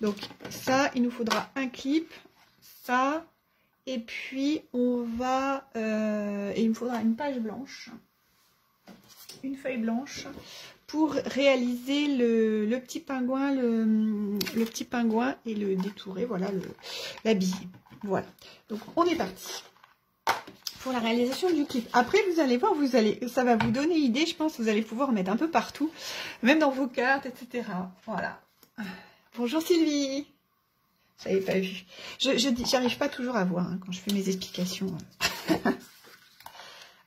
Donc ça, il nous faudra un clip, ça, et puis on va, euh, il me faudra une page blanche, une feuille blanche pour réaliser le, petit pingouin, le, petit pingouin et le détourer, voilà, l'habiller. Voilà, donc on est parti pour la réalisation du clip. Après, vous allez voir, vous allez, ça va vous donner idée, je pense, vous allez pouvoir mettre un peu partout, même dans vos cartes, etc. Voilà. Bonjour Sylvie Je n'avais pas vu. Je n'arrive pas toujours à voir hein, quand je fais mes explications.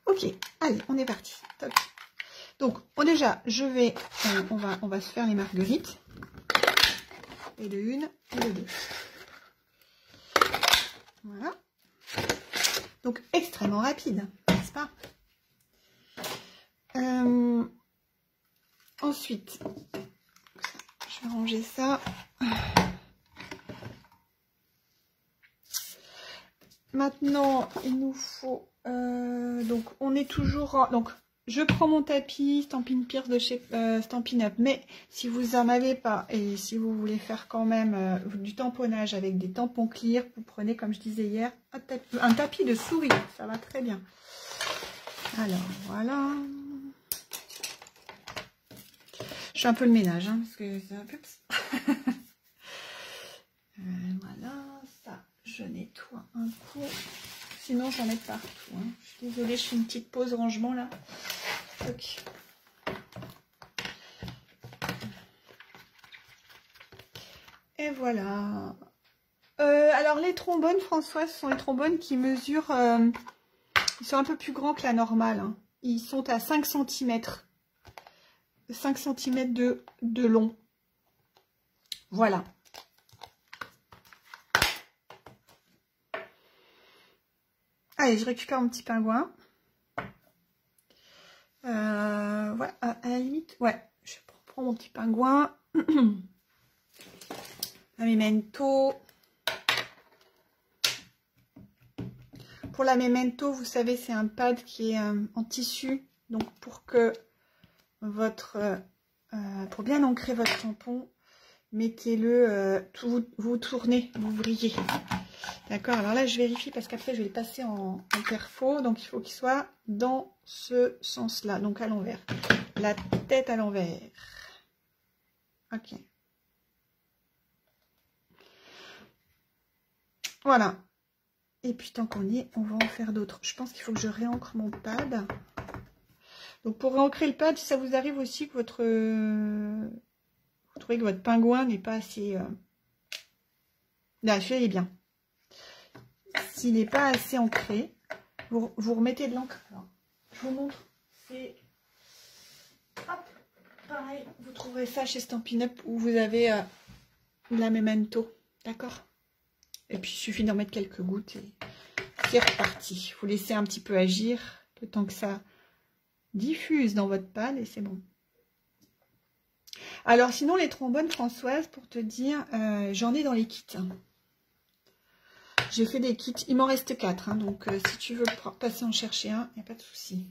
ok, allez, on est parti. Donc, bon, déjà, je vais, euh, on, va, on va se faire les marguerites. Et de une et de deux. Voilà. Donc, extrêmement rapide, n'est-ce pas euh, Ensuite, je vais ranger ça. Maintenant, il nous faut... Euh, donc, on est toujours... donc, je prends mon tapis Stampin' Pierce de chez euh, Stampin' Up. Mais si vous n'en avez pas et si vous voulez faire quand même euh, du tamponnage avec des tampons clear, vous prenez, comme je disais hier, un tapis, de souris. Ça va très bien. Alors, voilà. Je fais un peu le ménage, hein. Euh, voilà, ça, je nettoie un coup. Sinon, j'en mets partout. Hein. Je suis désolée, je fais une petite pause rangement là. Et voilà. Euh, alors les trombones, François, ce sont les trombones qui mesurent... Euh, ils sont un peu plus grands que la normale. Hein. Ils sont à 5 cm. 5 cm de, de long. Voilà. Allez, je récupère mon petit pingouin. Euh, ouais, à, la limite, ouais, je prends mon petit pingouin. un memento. Pour la memento, vous savez, c'est un pad qui est euh, en tissu. Donc, pour que votre... Euh, pour bien ancrer votre tampon, mettez-le, vous, vous tournez, vous vrillez. D'accord, alors là, je vérifie parce qu'après, je vais le passer en, en. Donc, il faut qu'il soit dans ce sens-là, donc à l'envers. La tête à l'envers. Ok. Voilà. Et puis, tant qu'on y est, on va en faire d'autres. Je pense qu'il faut que je réancre mon pad. Donc, pour réancrer le pad, si ça vous arrive aussi que votre... Vous trouvez que votre pingouin n'est pas assez... Euh... Là, celui-là, il est bien. S'il n'est pas assez ancré, vous, remettez de l'encre. Je vous montre. C'est pareil. Vous trouverez ça chez Stampin' Up où vous avez euh, la memento. D'accord? Et puis il suffit d'en mettre quelques gouttes et c'est reparti. Vous laissez un petit peu agir le temps que ça diffuse dans votre pâle et c'est bon. Alors sinon les trombones Françoise, pour te dire, euh, j'en ai dans les kits. J'ai fait des kits. Il m'en reste 4. Hein, donc, euh, si tu veux passer en chercher un, il n'y a pas de souci.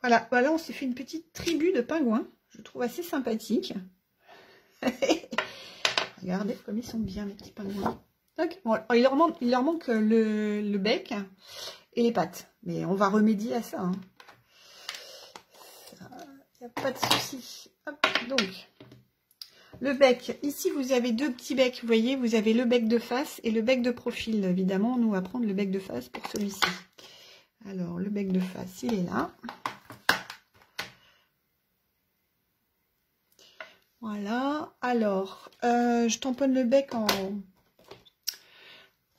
Voilà. Voilà, on s'est fait une petite tribu de pingouins. Je trouve assez sympathique. Regardez comme ils sont bien, les petits pingouins. il, leur manque, il leur manque le, bec. et les pattes. Mais on va remédier à ça. Il hein. n'y a pas de souci. Donc, le bec. Ici, vous avez deux petits becs. Vous voyez, vous avez le bec de face et le bec de profil. Évidemment, nous, va prendre le bec de face pour celui-ci. Alors, le bec de face, il est là. Voilà. Alors, euh, je tamponne le bec en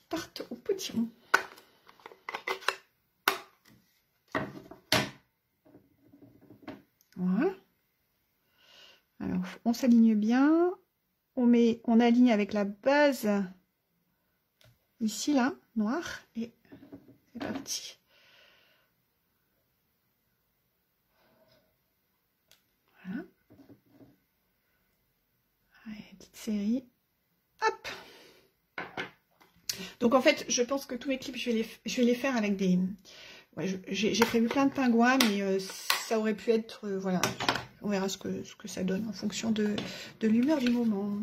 parte au petit rond. Voilà. On s'aligne bien. On met, on aligne avec la base ici, là, noir. Et c'est parti. Voilà. petite série. Hop donc en fait, je pense que tous mes clips, je vais les, je vais les faire avec des... J'ai prévu plein de pingouins, mais euh, ça aurait pu être... Euh, voilà, on verra ce que, ce que ça donne en fonction de, l'humeur du moment.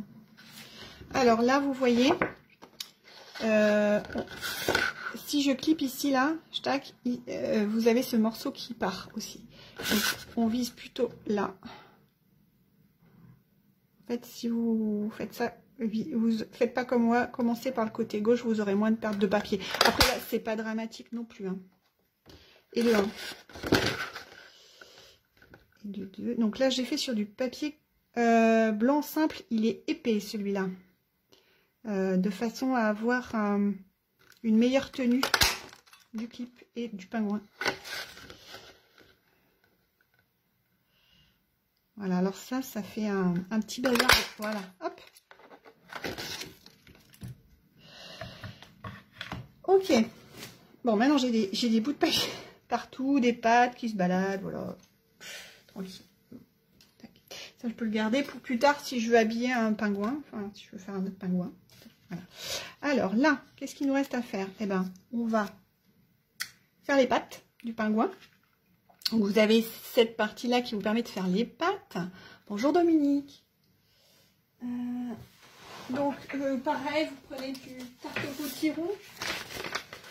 Alors là, vous voyez, euh, si je clip ici, là, tac, vous avez ce morceau qui part aussi. On vise plutôt là. En fait, si vous faites ça vous faites pas comme moi, commencez par le côté gauche, vous aurez moins de perte de papier. Après là, c'est pas dramatique non plus. Hein. Et le 1. 2. Donc là, j'ai fait sur du papier euh, blanc simple, il est épais celui-là. Euh, de façon à avoir une meilleure tenue du clip et du pingouin. Voilà, alors ça, ça fait un, un petit bazar. Voilà, hop, Ok. Bon, maintenant j'ai des, des, bouts de papier partout, des pattes qui se baladent, voilà. Ça, je peux le garder pour plus tard si je veux habiller un pingouin. Enfin, si je veux faire un autre pingouin. Alors là, qu'est-ce qu'il nous reste à faire? Eh ben, on va faire les pattes du pingouin. vous avez cette partie-là qui vous permet de faire les pattes. Bonjour Dominique. Euh, donc, euh, pareil, vous prenez du tarte au potiron,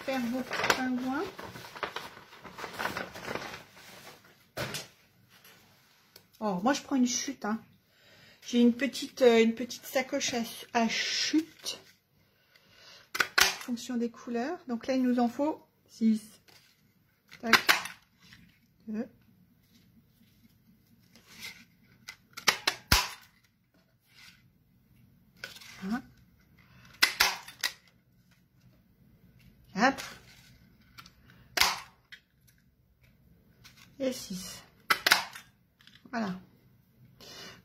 faire vos pingouins. Oh, moi, je prends une chute. Hein. J'ai une petite, euh, une petite sacoche à, chute. En fonction des couleurs. Donc là, il nous en faut 6. Tac. 2. 1, 4 et 6. Voilà.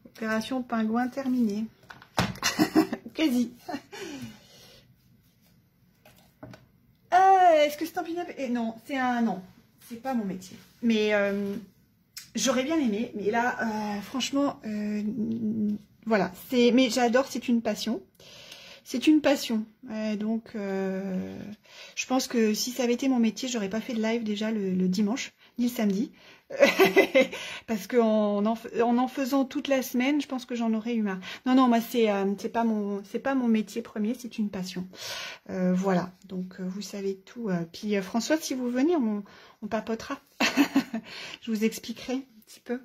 Opération pingouin terminée. Quasi. Euh, est-ce que c'est un pin-up? Et non, c'est un non. C'est pas mon métier. Mais euh, j'aurais bien aimé. Mais là, euh, franchement, voilà, mais j'adore, c'est une passion. C'est une passion. donc, je pense que si ça avait été mon métier, j'aurais pas fait de live déjà le, dimanche, ni le samedi. Parce qu'en en, en, faisant toute la semaine, je pense que j'en aurais eu marre. Non, non, moi, c'est euh, pas, mon, pas mon métier premier, c'est une passion. Euh, voilà, donc vous savez tout. Puis François, si vous venez, on, on papotera. je vous expliquerai un petit peu.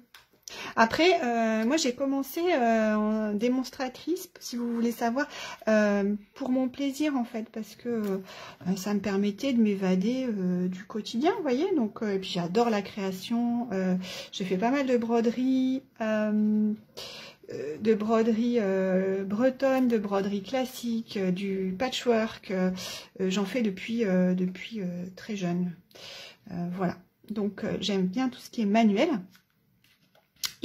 Après, euh, moi j'ai commencé euh, en démonstratrice, si vous voulez savoir, euh, pour mon plaisir en fait, parce que ça me permettait de m'évader du quotidien, vous voyez. Donc, et puis j'adore la création. j'ai fait pas mal de broderie, de broderie bretonne, de broderie classique, du patchwork. J'en fais depuis depuis très jeune. voilà. Donc j'aime bien tout ce qui est manuel.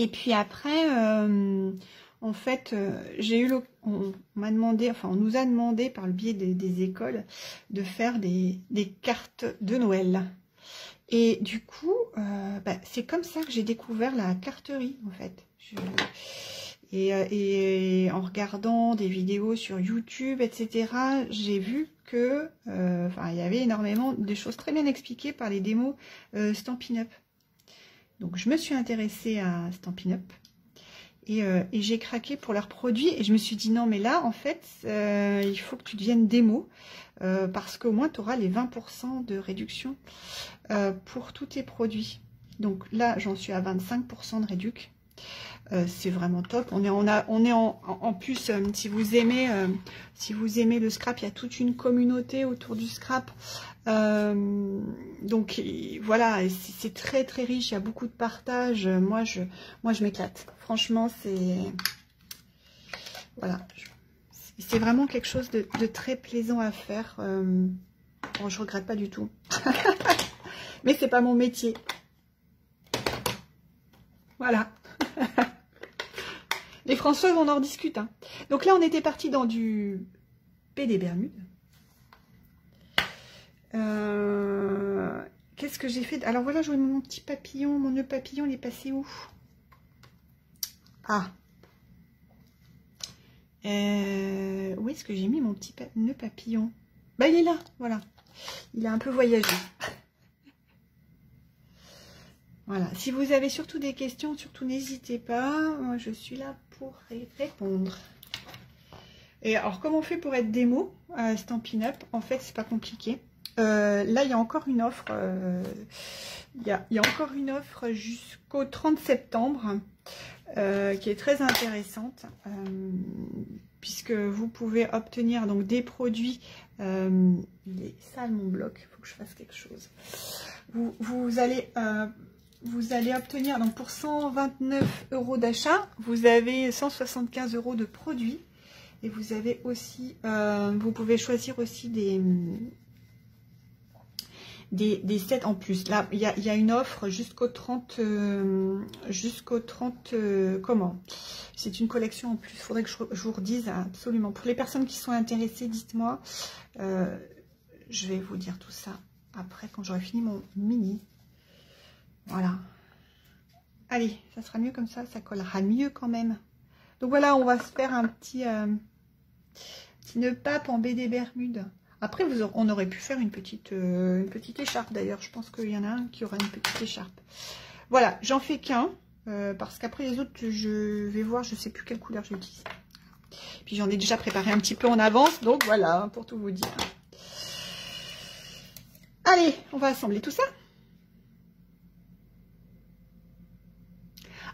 Et puis après, euh, en fait, euh, j'ai eu on, m'a demandé, enfin on nous a demandé par le biais des, écoles de faire des, cartes de Noël. Et du coup, euh, bah, c'est comme ça que j'ai découvert la carterie en fait. et, en regardant des vidéos sur YouTube, etc., j'ai vu que, il y avait énormément de choses très bien expliquées par les démos Stampin' Up. Donc, je me suis intéressée à Stampin' Up. Et, j'ai craqué pour leurs produits. Et je me suis dit, non, mais là, en fait, il faut que tu deviennes démo. parce qu'au moins, tu auras les 20% de réduction pour tous tes produits. Donc là, j'en suis à 25% de réduction. Euh, c'est vraiment top. On est, en, plus, euh, si vous aimez, euh, si vous aimez le scrap, il y a toute une communauté autour du scrap. donc voilà, c'est très très riche. Il y a beaucoup de partage. Moi, je, moi, je m'éclate. Franchement, c'est voilà, c'est vraiment quelque chose de, très plaisant à faire. Bon, je regrette pas du tout, mais c'est pas mon métier. Voilà. Les François, on en rediscute. Hein. Donc là, on était parti dans du PD Bermude. Euh, qu'est-ce que j'ai fait Alors voilà, je vois mon petit papillon. Mon nœud papillon, il est passé où? Ah euh, Où est-ce que j'ai mis mon petit nœud papillon? Bah, il est là, voilà. Il a un peu voyagé. Voilà, si vous avez surtout des questions, surtout n'hésitez pas. Moi, je suis là répondre. Et alors, comment on fait pour être démo à Stampin' Up En fait, c'est pas compliqué. Euh, là, il y a encore une offre. Euh, il, y encore une offre jusqu'au 30 septembre euh, qui est très intéressante puisque vous pouvez obtenir donc des produits. il est sale mon bloc, il faut que je fasse quelque chose. Vous, vous allez vous allez obtenir, donc pour 129 euros d'achat, vous avez 175 euros de produits. Et vous avez aussi, euh, vous pouvez choisir aussi des, des, sets en plus. Là, il y a, une offre jusqu'au 30, euh, jusqu'au 30, euh, comment? C'est une collection en plus. Il faudrait que je, je, vous redise absolument. Pour les personnes qui sont intéressées, dites-moi. je vais vous dire tout ça après quand j'aurai fini mon mini. Voilà. Allez, ça sera mieux comme ça, ça collera mieux quand même. Donc voilà, on va se faire un petit, euh, petit nœud pape en BD Bermude. Après, on aurait pu faire une petite, euh, une petite écharpe d'ailleurs. Je pense qu'il y en a un qui aura une petite écharpe. Voilà, j'en fais qu'un. Euh, parce qu'après les autres, je vais voir, je sais plus quelle couleur j'utilise. Puis j'en ai déjà préparé un petit peu en avance. Donc voilà, pour tout vous dire. Allez, on va assembler tout ça.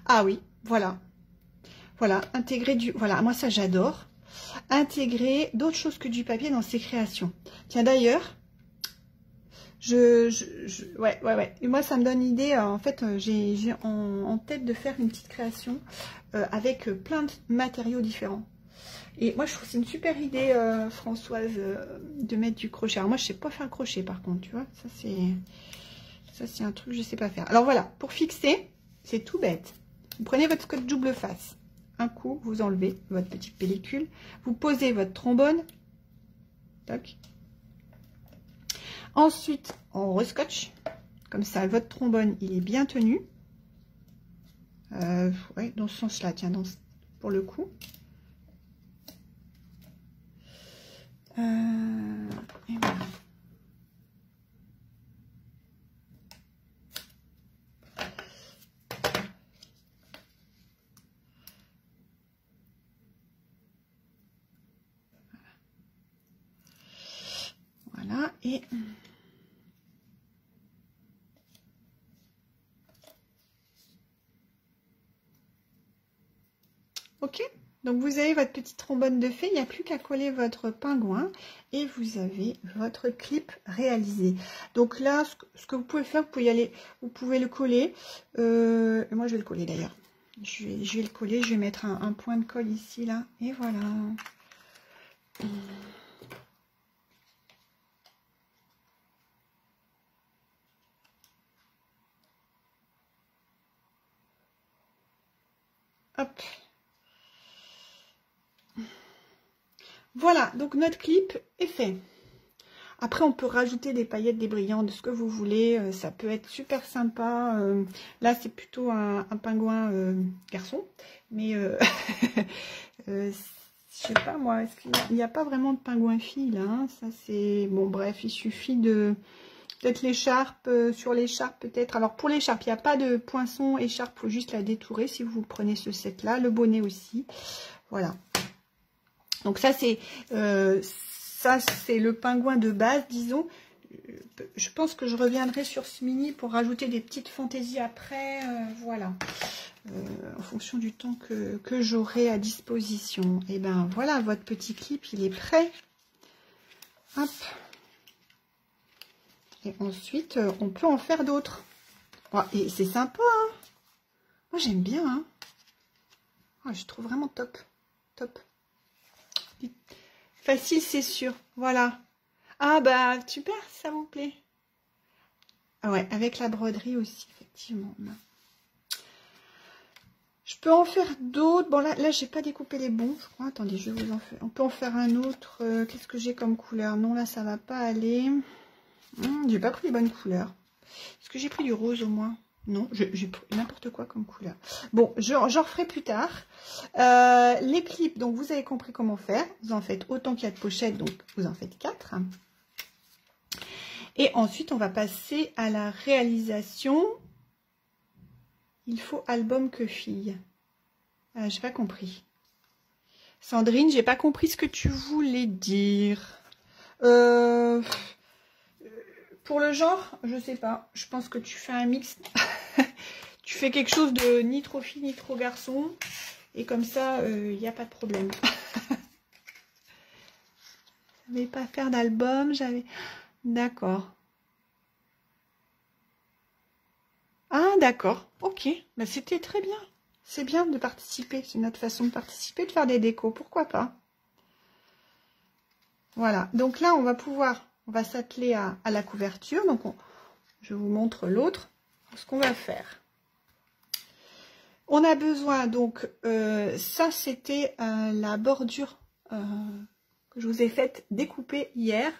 Ah oui, voilà. Voilà, intégrer du... Voilà, moi ça j'adore. Intégrer d'autres choses que du papier dans ses créations. Tiens d'ailleurs, je, Ouais, ouais, ouais. Et moi ça me donne l'idée, euh, en fait, euh, j'ai en, tête de faire une petite création euh, avec plein de matériaux différents. Et moi, je trouve c'est une super idée, Françoise, de mettre du crochet. Alors moi, je sais pas faire crochet, par contre, tu vois. Ça, c'est ça c'est un truc que je sais pas faire. Alors voilà, pour fixer, c'est tout bête. Vous prenez votre scotch double face. Un coup, vous enlevez votre petite pellicule. Vous posez votre trombone. Ensuite, on rescotch. Comme ça, votre trombone, il est bien tenu. Euh, dans ce sens-là, tiens, dans, pour le coup. Euh. Et ok donc vous avez votre petite trombone de fée il n'y a plus qu'à coller votre pingouin et vous avez votre clip réalisé. Donc là ce que vous pouvez faire vous pouvez aller vous pouvez le coller. Euh, moi je vais le coller d'ailleurs. Je vais, je vais, le coller je vais mettre un point de colle ici là et voilà Voilà, donc notre clip est fait. Après, on peut rajouter des paillettes, des brillants, de ce que vous voulez. Euh, ça peut être super sympa. Euh, là, c'est plutôt un, pingouin euh, garçon. Mais, je sais pas moi, qu'il n'y a, pas vraiment de pingouin fille là hein. Ça, c'est... Bon, bref, il suffit de Peut-être l'écharpe, euh, sur l'écharpe peut-être. Alors pour l'écharpe, il n'y a pas de poinçon écharpe, faut juste la détourer si vous prenez ce set-là. Le bonnet aussi. Voilà. Donc ça c'est euh, ça c'est le pingouin de base, disons. Je pense que je reviendrai sur ce mini pour rajouter des petites fantaisies après. voilà. en fonction du temps que, que j'aurai à disposition. Et ben voilà, votre petit clip, il est prêt. Hop. Ensuite, euh, on peut en faire d'autres. Oh, et c'est sympa, hein. Moi, j'aime bien, hein. oh, je trouve vraiment top. Top. Facile, c'est sûr. Voilà. Ah, bah, super, ça vous plaît. Ah ouais, avec la broderie aussi, effectivement. Je peux en faire d'autres. Bon, là, là j'ai pas découpé les bons, je crois. Attendez, je vais vous en faire. On peut en faire un autre. Euh, qu'est-ce que j'ai comme couleur? Non, là, ça va pas aller. Hmm, j'ai pas pris les bonnes couleurs. Est-ce que j'ai pris du rose au moins? Non, j'ai pris n'importe quoi comme couleur. Bon, j'en referai plus tard. Euh, les clips, donc vous avez compris comment faire. Vous en faites autant qu'il y a de pochettes, donc vous en faites 4. Et ensuite, on va passer à la réalisation il faut album que fille. Ah, j'ai pas compris. Sandrine, j'ai pas compris ce que tu voulais dire. Euh, pour le genre, je sais pas. Je pense que tu fais un mix. tu fais quelque chose de ni trop fille ni trop garçon. Et comme ça, il euh, n'y a pas de problème. Je pas faire d'album. J'avais. D'accord. Ah, d'accord. Ok. Ben, C'était très bien. C'est bien de participer. C'est notre façon de participer, de faire des décos. Pourquoi pas? Voilà. Donc là, on va pouvoir, on va s'atteler à, la couverture. Donc, je vous montre l'autre. Ce qu'on va faire. On a besoin, donc, euh, ça, c'était euh, la bordure euh, que je vous ai faite découper hier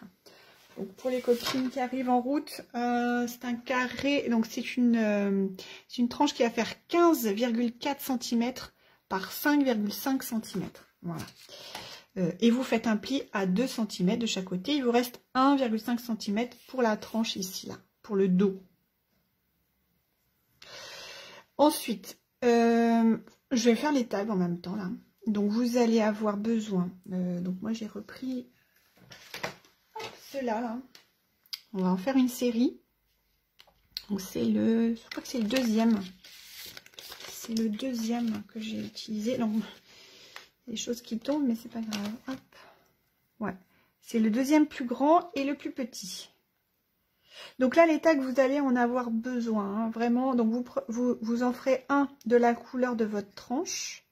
pour les copines qui arrivent en route, c'est un carré, donc c'est une, une tranche qui va faire 15,4 cm par 5,5 cm. Voilà. Euh, et vous faites un pli à 2 cm de chaque côté. Il vous reste 1,5 cm pour la tranche ici, là, pour le dos. Ensuite, je vais faire les tags en même temps, là. Donc, vous allez avoir besoin, donc moi j'ai repris ceux-là. On va en faire une série. Donc c'est le, je crois que c'est le deuxième. C'est le deuxième que j'ai utilisé. Donc, des choses qui tombent, mais c'est pas grave. Hop. Ouais. C'est le deuxième plus grand et le plus petit. Donc là, les tags, vous allez en avoir besoin, hein, vraiment. Donc vous, vous, en ferez un de la couleur de votre tranche.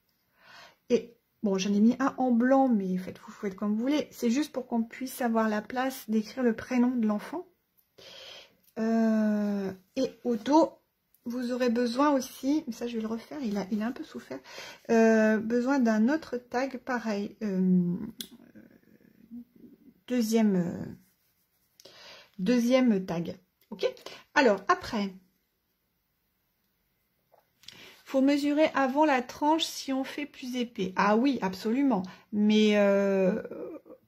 Et Bon, j'en ai mis un en blanc, mais faites, vous faites comme vous voulez. C'est juste pour qu'on puisse avoir la place d'écrire le prénom de l'enfant. Euh, et au vous aurez besoin aussi, ça je vais le refaire, il a, il un peu souffert, euh, besoin d'un autre tag pareil. Euh, deuxième, deuxième tag. Ok? Alors, après, faut mesurer avant la tranche si on fait plus épais. Ah oui, absolument. Mais euh,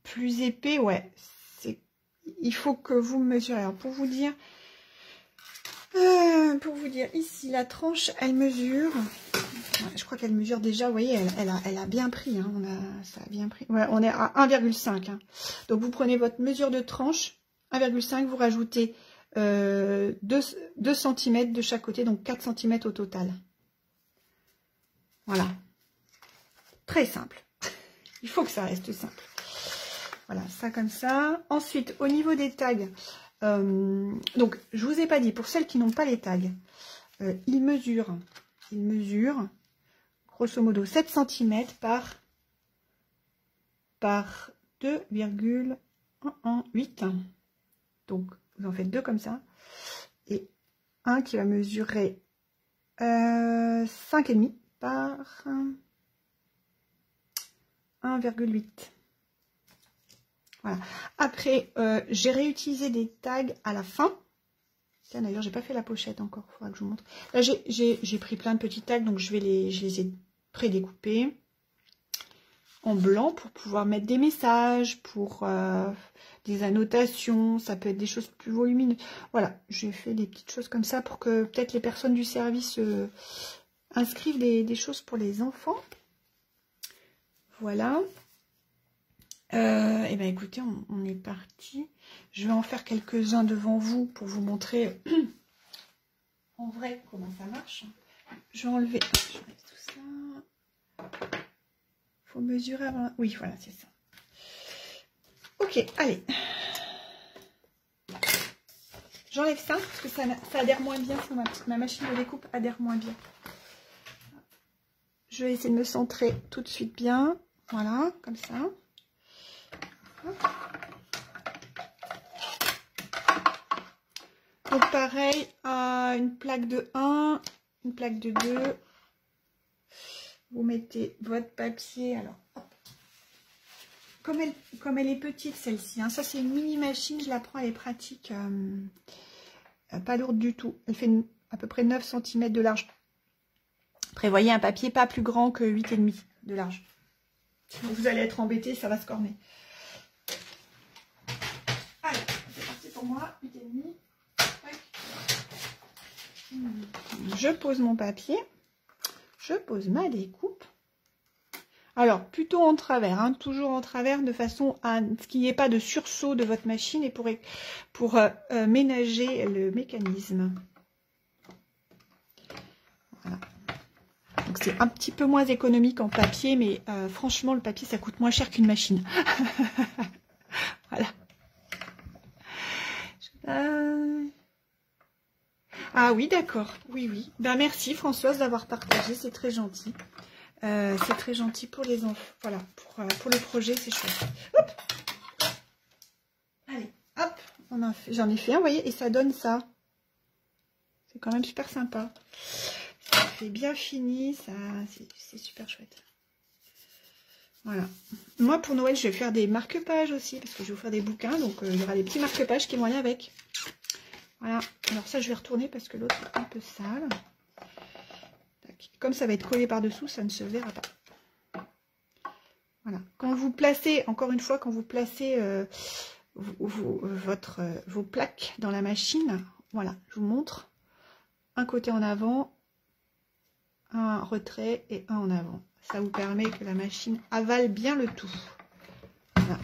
plus épais, ouais. Il faut que vous mesurez. Alors, pour vous dire... Euh, pour vous dire, ici, la tranche, elle mesure... Je crois qu'elle mesure déjà, vous voyez, elle, a, elle a, bien pris. Hein, on ça a bien pris. On est à 1,5. Hein. Donc, vous prenez votre mesure de tranche, 1,5, vous rajoutez 2, euh, 2 cm de chaque côté, donc 4 cm au total. Voilà. Très simple. Il faut que ça reste simple. Voilà, ça comme ça. Ensuite, au niveau des tags, euh, donc je vous ai pas dit, pour celles qui n'ont pas les tags, euh, ils mesurent, ils mesurent grosso modo 7 cm par, par 2,118. Donc, vous en faites deux comme ça. Et un qui va mesurer euh, 5,5 par 1,8. Voilà. Après, euh, j'ai réutilisé des tags à la fin. Tiens, d'ailleurs, j'ai pas fait la pochette encore. Il faudra que je vous montre. Là, j'ai pris plein de petits tags, donc je vais les, je les ai pré-découpés. en blanc pour pouvoir mettre des messages, pour des annotations, ça peut être des choses plus volumineuses. Voilà, j'ai fait des petites choses comme ça pour que peut-être les personnes du service inscrivent des, choses pour les enfants. Voilà. Et eh bien écoutez, on est parti. Je vais en faire quelques-uns devant vous pour vous montrer en vrai comment ça marche. Je vais enlever, tout ça. faut mesurer avant. Oui, voilà, c'est ça. Ok, allez. J'enlève ça parce que ça, adhère moins bien ma machine de découpe adhère moins bien. Je vais essayer de me centrer tout de suite bien. Voilà, comme ça. Donc pareil, une plaque de 1, une plaque de 2. Vous mettez votre papier. Alors, Comme elle, est petite celle-ci, hein, ça c'est une mini machine, je la prends, elle est pratique, euh, euh, pas lourde du tout. Elle fait à peu près 9 cm de large. Prévoyez un papier pas plus grand que 8,5 de large. Vous allez être embêté, ça va se corner. Allez, moi, 8,5. Je pose mon papier. Je pose ma découpe. Alors, plutôt en travers, hein, toujours en travers, de façon à ce qu'il n'y ait pas de sursaut de votre machine et pour, euh, euh, ménager le mécanisme. Donc c'est un petit peu moins économique en papier, mais euh, franchement, le papier, ça coûte moins cher qu'une machine. voilà. Ah oui, d'accord. Oui, oui. Ben, merci Françoise d'avoir partagé, c'est très gentil. Euh, c'est très gentil pour les enfants. Voilà, pour, euh, pour le projet, c'est chouette. Hop Allez, hop J'en ai fait un, vous voyez, et ça donne ça. C'est quand même super sympa. Ça fait bien fini, ça c'est super chouette. Voilà. Moi, pour Noël, je vais faire des marque-pages aussi, parce que je vais vous faire des bouquins, donc euh, il y aura des petits marque-pages qui vont aller avec. Voilà. Alors ça, je vais retourner parce que l'autre est un peu sale. Comme ça va être collé par-dessous, ça ne se verra pas. Voilà. Quand vous placez, encore une fois, quand vous placez euh, euh, vos plaques dans la machine, voilà, je vous montre. Un côté en avant, un retrait et un en avant. Ça vous permet que la machine avale bien le tout.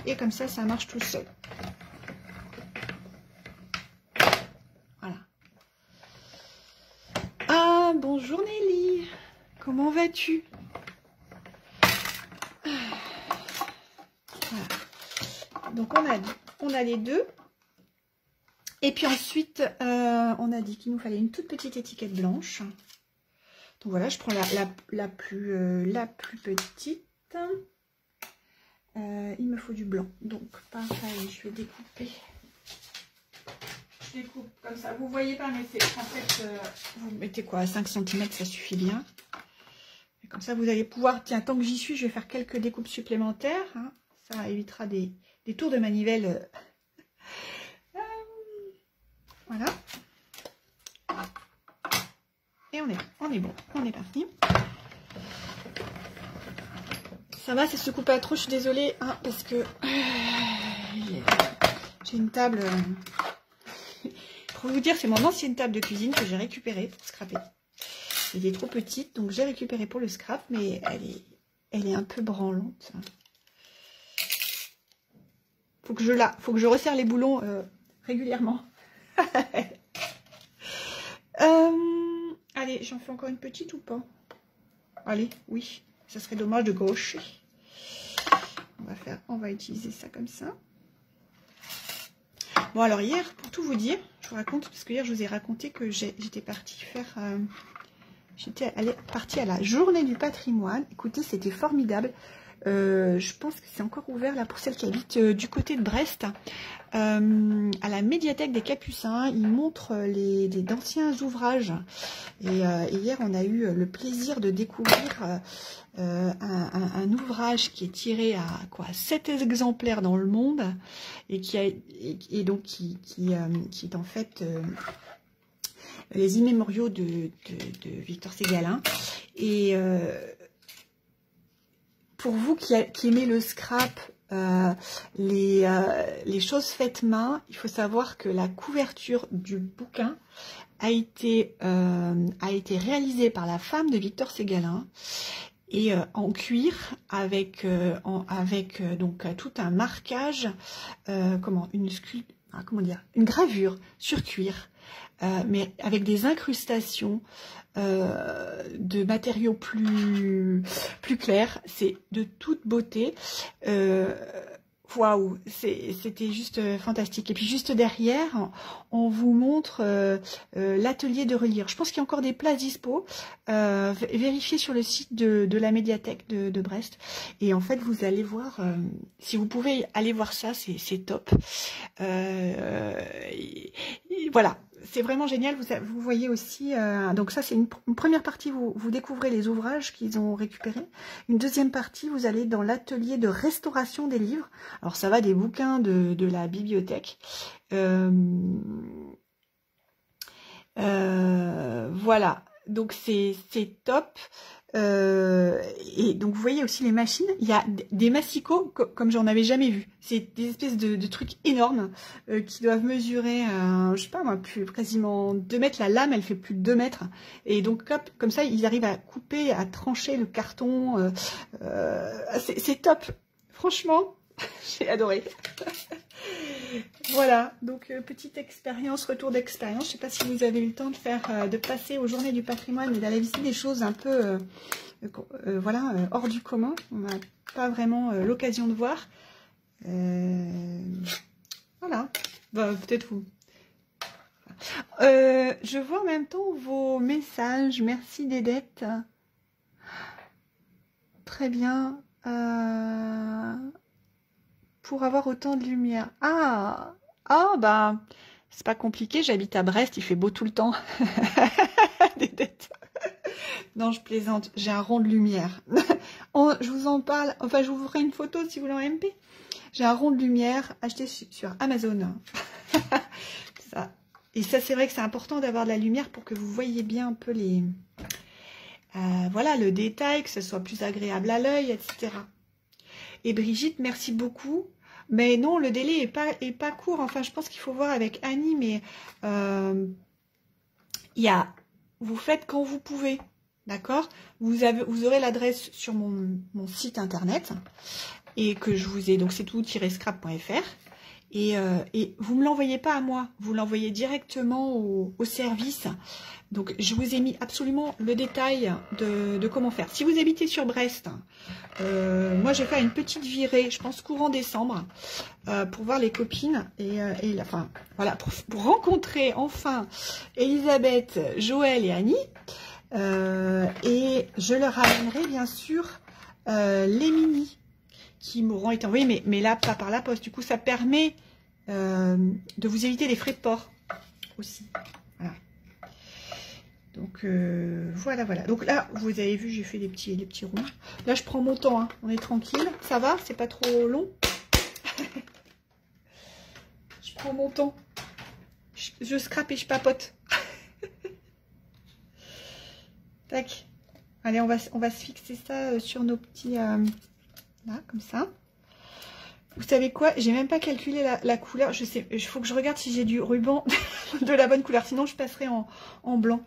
Et comme ça, ça marche tout seul. bonjour Nelly. Comment vas-tu? Donc on a, on a les deux. Et puis ensuite, euh, on a dit qu'il nous fallait une toute petite étiquette blanche. Voilà, je prends la, plus, euh, la plus petite. Euh, il me faut du blanc. Donc pareil, je vais découper découpe comme ça. Vous voyez pas, mais c'est en fait, euh, vous mettez quoi, à 5 cm, ça suffit bien. Comme ça, vous allez pouvoir, tiens, tant que j'y suis, je vais faire quelques découpes supplémentaires. Hein. Ça évitera des, tours de manivelle. Voilà. Et on est, on est bon, on est parti. Ça va, c'est se couper à trop, je suis désolée, hein, parce que euh, j'ai une table vous dire, c'est mon ancienne table de cuisine que j'ai récupérée pour scraper. Elle est trop petite, donc j'ai récupéré pour le scrap, mais elle est, elle est un peu branlante. Faut que je la, faut que je resserre les boulons euh, régulièrement. Euh, allez, j'en fais encore une petite ou pas? Allez, oui, ça serait dommage de gaucher. On va faire, on va utiliser ça comme ça. Bon, alors hier, pour tout vous dire, je vous raconte, parce que hier, je vous ai raconté que j'étais partie faire... Euh, j'étais partie à la journée du patrimoine. Écoutez, c'était formidable. Euh, je pense que c'est encore ouvert là pour celles qui habitent euh, du côté de Brest. à la médiathèque des Capucins, ils montrent les, d'anciens ouvrages. Et, hier, on a eu le plaisir de découvrir un, ouvrage qui est tiré à quoi 7 exemplaires dans le monde et qui a donc qui, est en fait les immémoriaux de, de, Victor Ségalin. Et pour vous qui, aimez le scrap, les, les, choses faites main, il faut savoir que la couverture du bouquin a été, été réalisée par la femme de Victor Ségalin et euh, en cuir avec euh, euh, donc tout un marquage comment une ah, comment dire une gravure sur cuir mais avec des incrustations de matériaux plus plus clairs c'est de toute beauté waouh, c'était juste euh, fantastique. Et puis juste derrière, on vous montre euh, euh, l'atelier de relire. Je pense qu'il y a encore des places dispo. vérifiez sur le site de, la médiathèque de, Brest. Et en fait, vous allez voir, si vous pouvez aller voir ça, c'est top. voilà, c'est vraiment génial. Vous, voyez aussi, euh, donc ça c'est une, première partie, vous, vous découvrez les ouvrages qu'ils ont récupérés. Une deuxième partie, vous allez dans l'atelier de restauration des livres. Alors ça va des bouquins de, la bibliothèque. Euh, euh, voilà, donc c'est top. Euh, et donc vous voyez aussi les machines, il y a des massicots comme j'en avais jamais vu. C'est des espèces de, trucs énormes euh, qui doivent mesurer, euh, je sais pas moi, plus quasiment 2 mètres. La lame, elle fait plus de 2 mètres. Et donc comme ça, ils arrivent à couper, à trancher le carton. C'est top. Franchement, j'ai adoré. voilà, donc euh, petite expérience, retour d'expérience. Je ne sais pas si vous avez eu le temps de faire, euh, de passer aux journées du patrimoine et d'aller visiter des choses un peu, euh, voilà, hors du commun. On n'a pas vraiment l'occasion de voir. voilà, bah, peut-être vous. je vois en même temps vos messages. Merci Dédette. Très bien pour avoir autant de lumière. Ah, ah bah, c'est pas compliqué, j'habite à Brest, il fait beau tout le temps. Des têtes. Non, je plaisante, j'ai un rond de lumière. je vous en parle, enfin je vous ferai une photo si vous voulez en MP. J'ai un rond de lumière acheté sur Amazon. Et ça, c'est vrai que c'est important d'avoir de la lumière pour que vous voyez bien un peu les... Euh, voilà, le détail, que ce soit plus agréable à l'œil, etc. Et Brigitte, merci beaucoup. Mais non, le délai est pas, court. Enfin, je pense qu'il faut voir avec Annie, mais euh, il y a, vous faites quand vous pouvez. D'accord? Vous, aurez l'adresse sur mon, site internet et que je vous ai, donc c'est tout-scrap.fr. Et, euh, et, vous ne me l'envoyez pas à moi, vous l'envoyez directement au, au service donc, je vous ai mis absolument le détail de, comment faire. Si vous habitez sur Brest, euh, moi, j'ai fait une petite virée, je pense courant décembre, euh, pour voir les copines et, euh, enfin, voilà, pour, rencontrer enfin Elisabeth, Joël et Annie. et je leur amènerai bien sûr les mini qui m'auront été envoyés, mais, mais là, pas par la poste. Du coup, ça permet de vous éviter les frais de port aussi. Donc euh, voilà, voilà. Donc là, vous avez vu, j'ai fait des petits, petits ronds. Là, je prends mon temps, hein. on est tranquille. Ça va, c'est pas trop long? je prends mon temps. Je, scrape et je papote. Tac. Allez, on va, se fixer ça euh, sur nos petits... Euh, là, comme ça. Vous savez quoi? J'ai même pas calculé la, couleur. Je sais, il faut que je regarde si j'ai du ruban de la bonne couleur. Sinon, je passerai en blanc.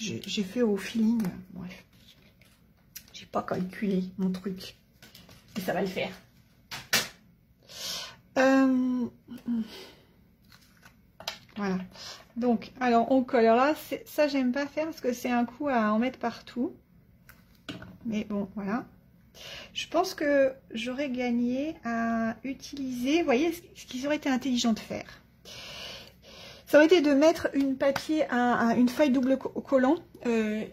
J'ai fait au feeling. Bref. J'ai pas calculé mon truc. Et ça va le faire. Euh, voilà. Donc, alors on colle. Alors là, ça, j'aime pas faire parce que c'est un coup à en mettre partout. Mais bon, voilà. Je pense que j'aurais gagné à utiliser, vous voyez, ce qui aurait été intelligent de faire ça aurait été de mettre une feuille double collant, euh,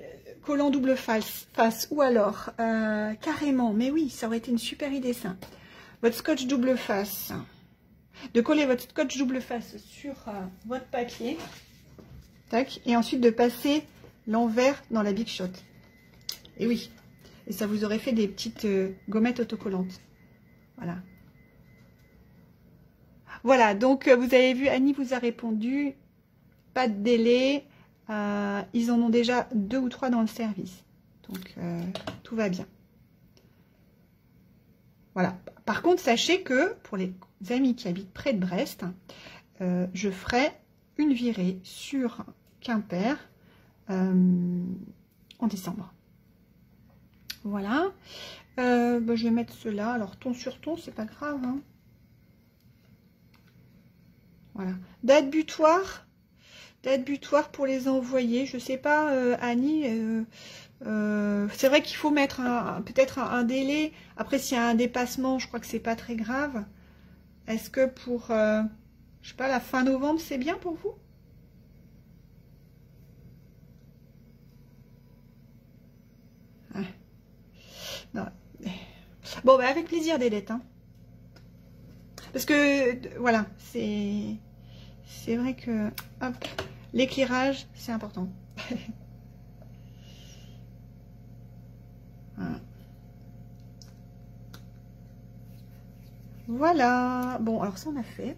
collant double face, face ou alors euh, carrément, mais oui, ça aurait été une super idée ça. Votre scotch double face, de coller votre scotch double face sur euh, votre papier, tac, et ensuite de passer l'envers dans la Big Shot. Et oui, et ça vous aurait fait des petites gommettes autocollantes. Voilà. Voilà, donc euh, vous avez vu, Annie vous a répondu. Pas de délai. Euh, ils en ont déjà deux ou trois dans le service. Donc, euh, tout va bien. Voilà. Par contre, sachez que pour les amis qui habitent près de Brest, je ferai une virée sur Quimper en décembre. Voilà. Bah, je vais mettre cela. Alors, ton sur ton, c'est pas grave. Hein. Voilà. Date butoir. Date butoir pour les envoyer. Je sais pas, Annie. c'est vrai qu'il faut mettre peut-être un, délai. Après, s'il y a un dépassement, je crois que c'est pas très grave. Est-ce que pour, je sais pas, la fin novembre, c'est bien pour vous? Bon, bah, avec plaisir, des Hein. Parce que, voilà, c'est... C'est vrai que... l'éclairage, c'est important. Voilà. Bon, alors ça, on a fait.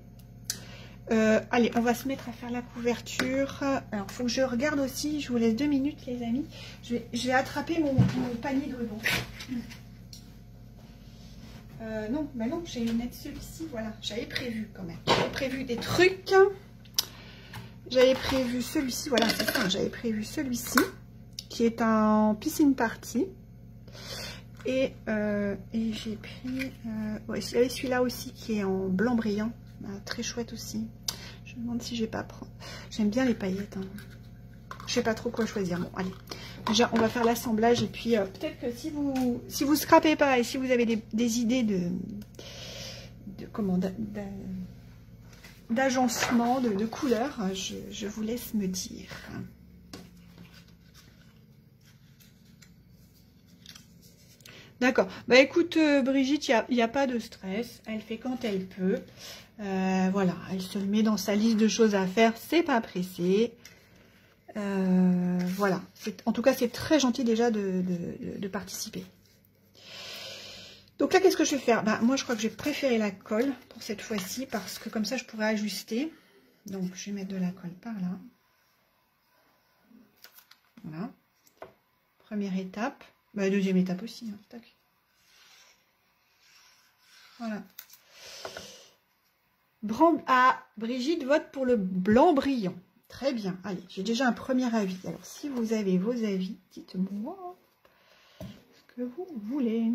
Euh, allez, on va se mettre à faire la couverture. Alors, il faut que je regarde aussi. Je vous laisse deux minutes, les amis. Je vais, attraper mon, panier de ruban. Euh, non, mais non, j'ai mettre celui-ci. Voilà, j'avais prévu quand même. J'avais prévu des trucs. J'avais prévu celui-ci. Voilà, c'est ça. J'avais prévu celui-ci qui est en piscine partie. Et, euh, et j'ai pris... avait celui-là aussi qui est en blanc brillant. Ah, très chouette aussi. Je me demande si je vais pas prendre. J'aime bien les paillettes. Hein. Je sais pas trop quoi choisir. Bon, allez. Déjà, on va faire l'assemblage. Et puis, euh, peut-être que si vous si vous scrapez pas et si vous avez des, idées de, d'agencement, de, couleurs, je, vous laisse me dire. D'accord. Bah écoute, euh, Brigitte, il n'y a, a, pas de stress. Elle fait quand elle peut. Euh, voilà, elle se met dans sa liste de choses à faire, c'est pas pressé. Euh, voilà, en tout cas, c'est très gentil déjà de, participer. Donc là, qu'est-ce que je vais faire? Ben, Moi, je crois que j'ai préféré la colle pour cette fois-ci, parce que comme ça, je pourrais ajuster. Donc, je vais mettre de la colle par là. Voilà. Première étape. Ben, deuxième étape aussi. Hein. Voilà. Ah, Brigitte vote pour le blanc brillant. Très bien. Allez, j'ai déjà un premier avis. Alors, si vous avez vos avis, dites-moi ce que vous voulez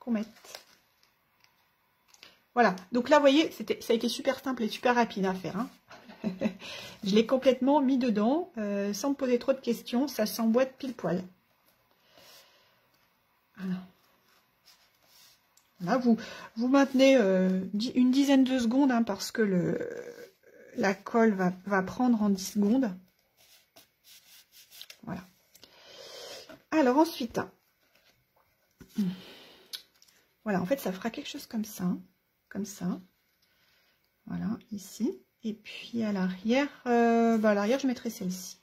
qu'on mette. Voilà. Donc là, vous voyez, ça a été super simple et super rapide à faire. Hein. Je l'ai complètement mis dedans, euh, sans me poser trop de questions. Ça s'emboîte pile poil. Voilà. Là, vous, vous maintenez euh, une dizaine de secondes hein, parce que le, la colle va, prendre en 10 secondes. Voilà. Alors ensuite, voilà, en fait, ça fera quelque chose comme ça, comme ça. Voilà, ici. Et puis à l'arrière, euh, bah, à l'arrière, je mettrai celle-ci.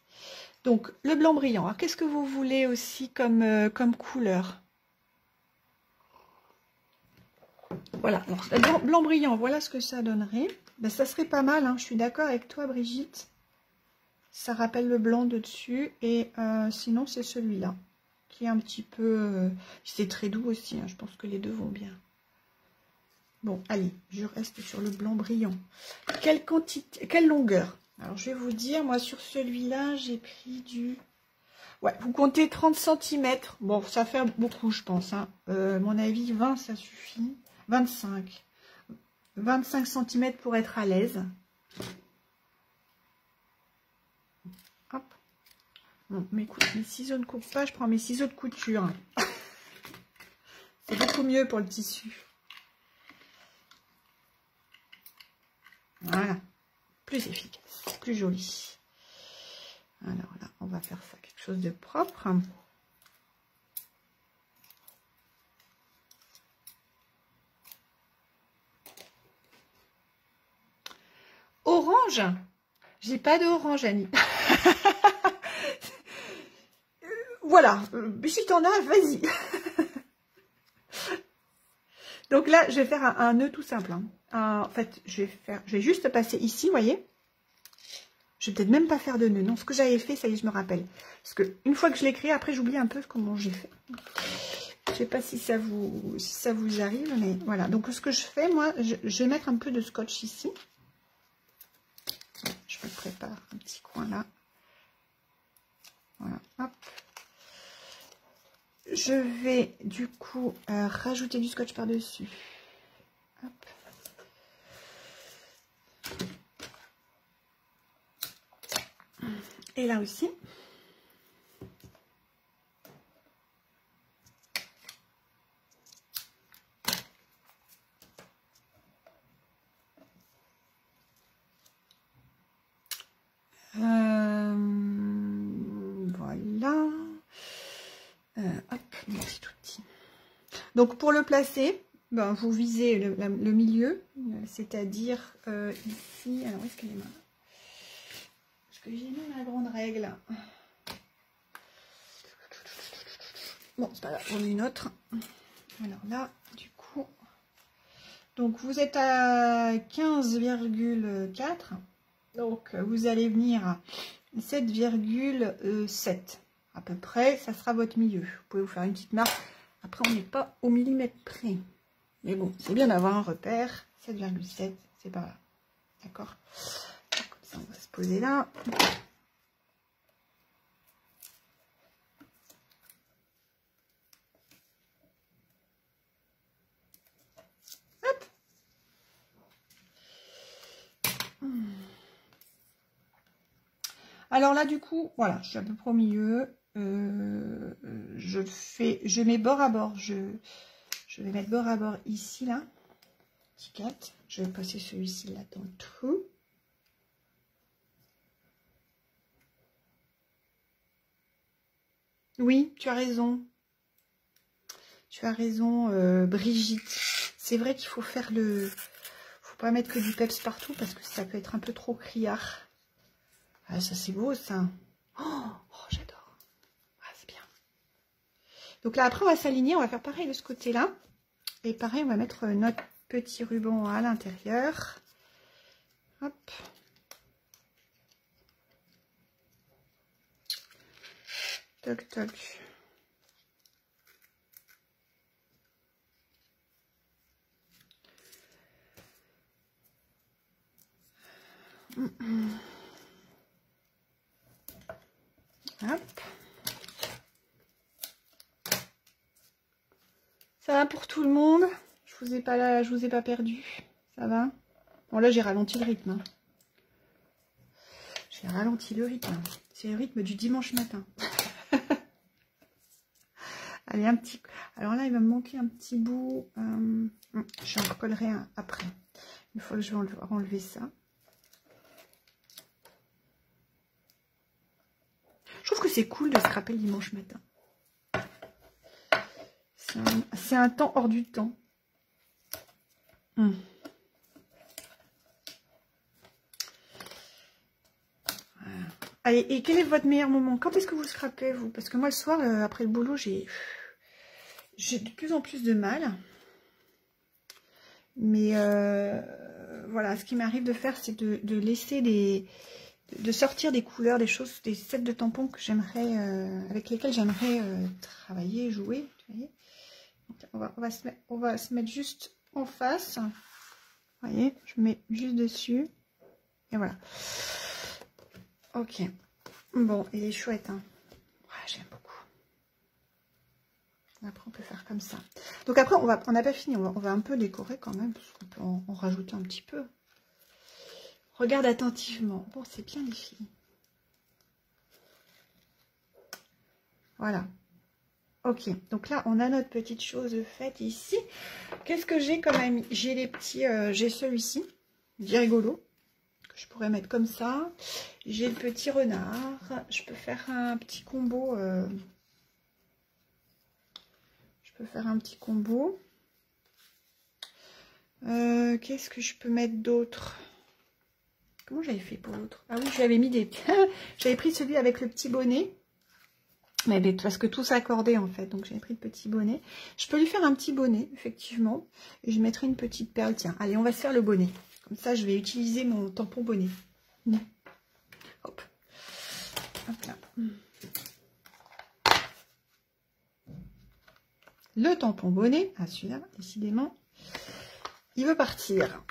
Donc, le blanc brillant. Alors, qu'est-ce que vous voulez aussi comme, euh, comme couleur? Voilà, blanc, brillant, voilà ce que ça donnerait. Ben, ça serait pas mal, hein. je suis d'accord avec toi Brigitte. Ça rappelle le blanc de dessus. Et euh, sinon, c'est celui-là, qui est un petit peu... Euh, c'est très doux aussi, hein. je pense que les deux vont bien. Bon, allez, je reste sur le blanc brillant. Quelle quantité, quelle longueur? Alors, je vais vous dire, moi, sur celui-là, j'ai pris du... Ouais, vous comptez 30 cm. Bon, ça fait beaucoup, je pense. Hein. Euh, mon avis, 20, ça suffit. 25. 25 cm pour être à l'aise. Hop. Bon, écoute, mes ciseaux ne coupent pas, je prends mes ciseaux de couture. C'est beaucoup mieux pour le tissu. Voilà. Plus efficace, plus joli. Alors là, on va faire ça quelque chose de propre. Orange J'ai pas d'orange, Annie. voilà. Si t'en as, vas-y. Donc là, je vais faire un, nœud tout simple. Hein. en fait, je vais faire, je vais juste passer ici, vous voyez. Je vais peut-être même pas faire de nœud. Non, ce que j'avais fait, ça y est, je me rappelle. Parce que une fois que je l'ai créé, après, j'oublie un peu comment j'ai fait. Je sais pas si ça vous, si ça vous arrive, mais voilà. Donc, ce que je fais, moi, je, vais mettre un peu de scotch ici. Je prépare un petit coin là. Voilà, hop. Je vais, du coup, euh, rajouter du scotch par-dessus. Et là aussi. Euh, voilà. Euh, hop, petit outil. Donc pour le placer, ben, vous visez le, milieu, c'est-à-dire euh, ici. Alors, est-ce qu'elle est Parce que j'ai mis ma grande règle. Bon, c'est pas grave, on met une autre. Alors là, du coup, donc vous êtes à 15,4. Donc vous allez venir à 7,7 à peu près. Ça sera votre milieu. Vous pouvez vous faire une petite marque. On n'est pas au millimètre près. Mais bon, c'est bien d'avoir un repère. 7,7, c'est pas là. D'accord? Comme ça, on va se poser là. Hop Alors là, du coup, voilà, je suis à peu près au milieu. Euh, je fais, je mets bord à bord. Je, vais mettre bord à bord ici, là. Petit 4. Je vais passer celui-ci là dans le trou. Oui, tu as raison. Tu as raison, euh, Brigitte. C'est vrai qu'il faut faire le... faut pas mettre que du peps partout parce que ça peut être un peu trop criard. Ah, ça c'est beau, ça. Oh, oh j'adore. Ah, c'est bien. Donc là, après, on va s'aligner. On va faire pareil de ce côté-là. Et pareil, on va mettre notre petit ruban à l'intérieur. Hop. Toc, toc. Hop. Ça va pour tout le monde? Je vous ai pas là, je vous ai pas perdu. Ça va? Bon là j'ai ralenti le rythme. Hein. J'ai ralenti le rythme. C'est le rythme du dimanche matin. Allez, un petit... Alors là, il va me manquer un petit bout. Euh... Je en recollerai un après. Une fois que je vais enlever ça. Je trouve que c'est cool de scraper le dimanche matin. C'est un, temps hors du temps. Hmm. Allez, et quel est votre meilleur moment? Quand est-ce que vous scrapez, vous? Parce que moi, le soir, euh, après le boulot, j'ai de plus en plus de mal. Mais euh, voilà, ce qui m'arrive de faire, c'est de, laisser des... de sortir des couleurs, des choses, des sets de tampons que j'aimerais, euh, avec lesquels j'aimerais travailler, jouer. On va, se mettre, on va se mettre juste en face. Vous voyez, je mets juste dessus. Et voilà. Ok. Bon, il est chouette. Hein. J'aime beaucoup. Après, on peut faire comme ça. Donc après, on va, on n'a pas fini. On va, un peu décorer quand même. Parce qu'on peut en, rajouter un petit peu. Regarde attentivement. Bon, c'est bien les filles. Voilà. Ok, donc là, on a notre petite chose faite ici. Qu'est-ce que j'ai comme ami? J'ai les petits... Euh, j'ai celui-ci, rigolo, que je pourrais mettre comme ça. J'ai le petit renard. Je peux faire un petit combo... Euh, je peux faire un petit combo. Euh, qu'est-ce que je peux mettre d'autre? Comment j'avais fait pour l'autre? Ah oui, j'avais mis des... j'avais pris celui avec le petit bonnet. Mais parce que tout s'accordait en fait, donc j'ai pris le petit bonnet. Je peux lui faire un petit bonnet, effectivement. Et je mettrai une petite perle. Tiens, allez, on va se faire le bonnet. Comme ça, je vais utiliser mon tampon bonnet. Hop. Hop là. le tampon bonnet. Ah, celui-là, décidément, il veut partir.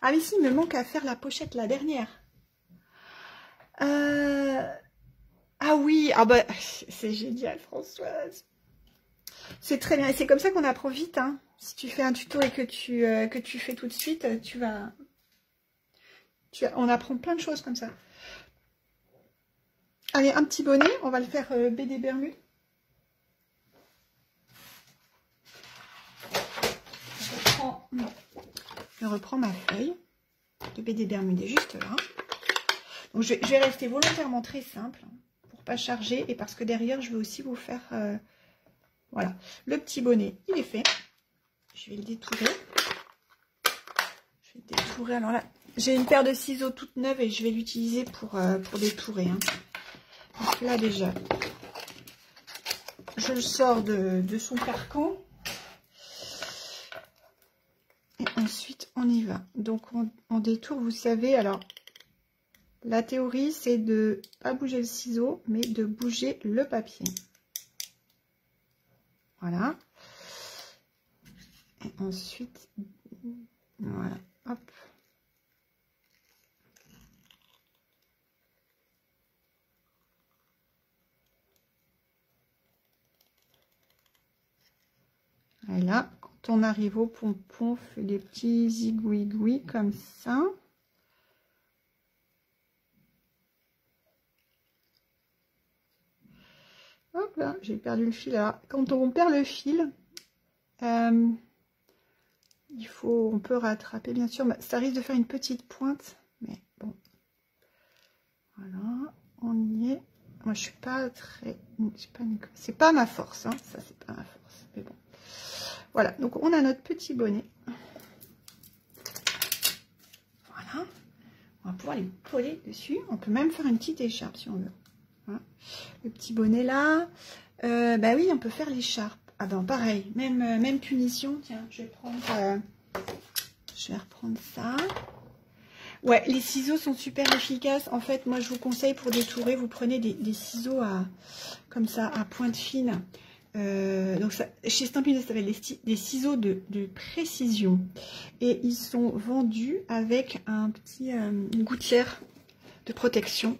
Ah, mais si, il me manque à faire la pochette, la dernière. Euh, ah oui, ah bah, c'est génial, Françoise. C'est très bien. Et c'est comme ça qu'on apprend vite. Hein. Si tu fais un tuto et que tu, euh, que tu fais tout de suite, tu vas... Tu, on apprend plein de choses comme ça. Allez, un petit bonnet. On va le faire euh, BD Bermude. Je reprends, ma feuille de BD Bermude juste là. Je, vais rester volontairement très simple pas charger et parce que derrière, je vais aussi vous faire... Euh, voilà, le petit bonnet, il est fait. Je vais le détourer. Je vais détourer. Alors là, j'ai une paire de ciseaux toute neuve et je vais l'utiliser pour, euh, pour détourer. Hein. Donc là déjà, je le sors de, son carcan. Et ensuite, on y va. Donc, on, détour, vous savez, alors, la théorie, c'est de pas bouger le ciseau, mais de bouger le papier. Voilà. Et ensuite, voilà, hop. Et là, quand on arrive au pompon, on fait des petits zigouigouis comme ça. Hop là, j'ai perdu le fil. Alors, quand on perd le fil, euh, il faut, on peut rattraper, bien sûr. Ça risque de faire une petite pointe, mais bon. Voilà, on y est. Moi, je suis pas très... C'est pas, ma force, hein. Ça, c'est pas ma force, mais bon. Voilà, donc on a notre petit bonnet. Voilà. On va pouvoir les coller dessus. On peut même faire une petite écharpe si on veut. Le petit bonnet là. Euh, bah oui, on peut faire l'écharpe. Ah ben pareil, même, euh, même punition. Tiens, je vais prendre... Euh, je vais reprendre ça. Ouais, les ciseaux sont super efficaces. En fait, moi, je vous conseille pour détourer, vous prenez des, ciseaux à, comme ça, à pointe fine. Euh, donc ça, chez Stampin' ça s'appelle des, ciseaux de, précision et ils sont vendus avec un petit une gouttière de protection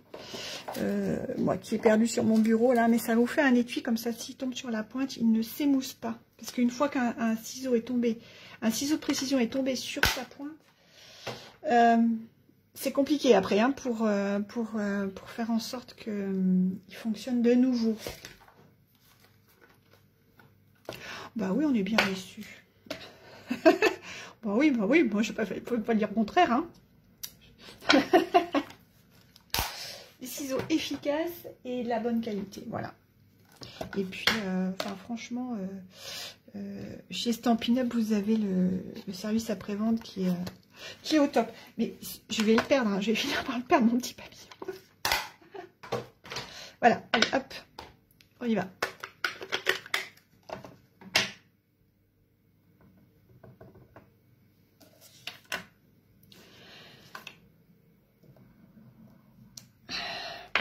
euh, moi qui est perdu sur mon bureau là mais ça vous fait un étui comme ça s'il tombe sur la pointe il ne s'émousse pas parce qu'une fois qu'un ciseau est tombé un ciseau de précision est tombé sur sa pointe c'est compliqué après hein, pour, pour, pour faire en sorte qu'il fonctionne de nouveau bah oui, on est bien déçus. bah oui, bah oui, moi je ne peux pas dire contraire. Hein. Ciseaux efficaces et de la bonne qualité, voilà. Et puis, euh, franchement, euh, euh, chez Stampin' Up, vous avez le, service après-vente qui est, qui est au top. Mais je vais le perdre, hein. je vais finir par le perdre, mon petit papillon. voilà, allez, hop, on y va.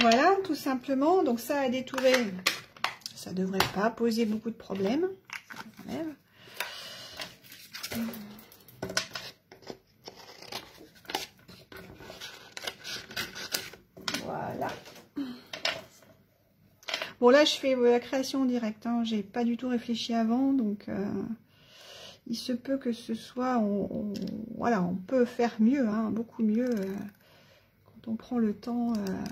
Voilà, tout simplement. Donc ça a détouré, ça devrait pas poser beaucoup de problèmes. Voilà. Bon là je fais la création directe, hein. j'ai pas du tout réfléchi avant, donc euh, il se peut que ce soit, voilà, on peut faire mieux, hein, beaucoup mieux euh, quand on prend le temps. Euh,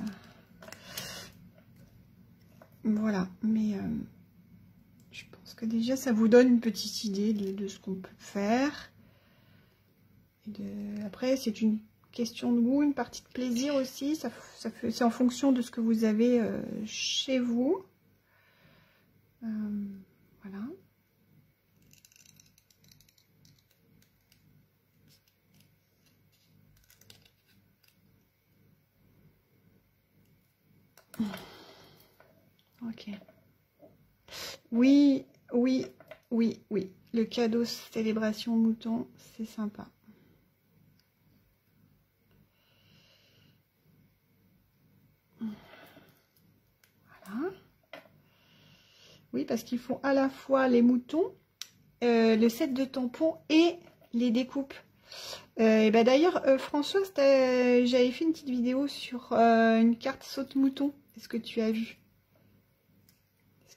voilà, mais euh, je pense que déjà ça vous donne une petite idée de, ce qu'on peut faire. Après, c'est une question de goût, une partie de plaisir aussi. Ça, c'est en fonction de ce que vous avez euh, chez vous. Euh, voilà. Ok. Oui, oui, oui, oui. Le cadeau célébration mouton, c'est sympa. Voilà. Oui, parce qu'ils font à la fois les moutons, euh, le set de tampons et les découpes. Euh, ben D'ailleurs, euh, Françoise, j'avais fait une petite vidéo sur une carte saute-mouton. Est-ce que tu as vu?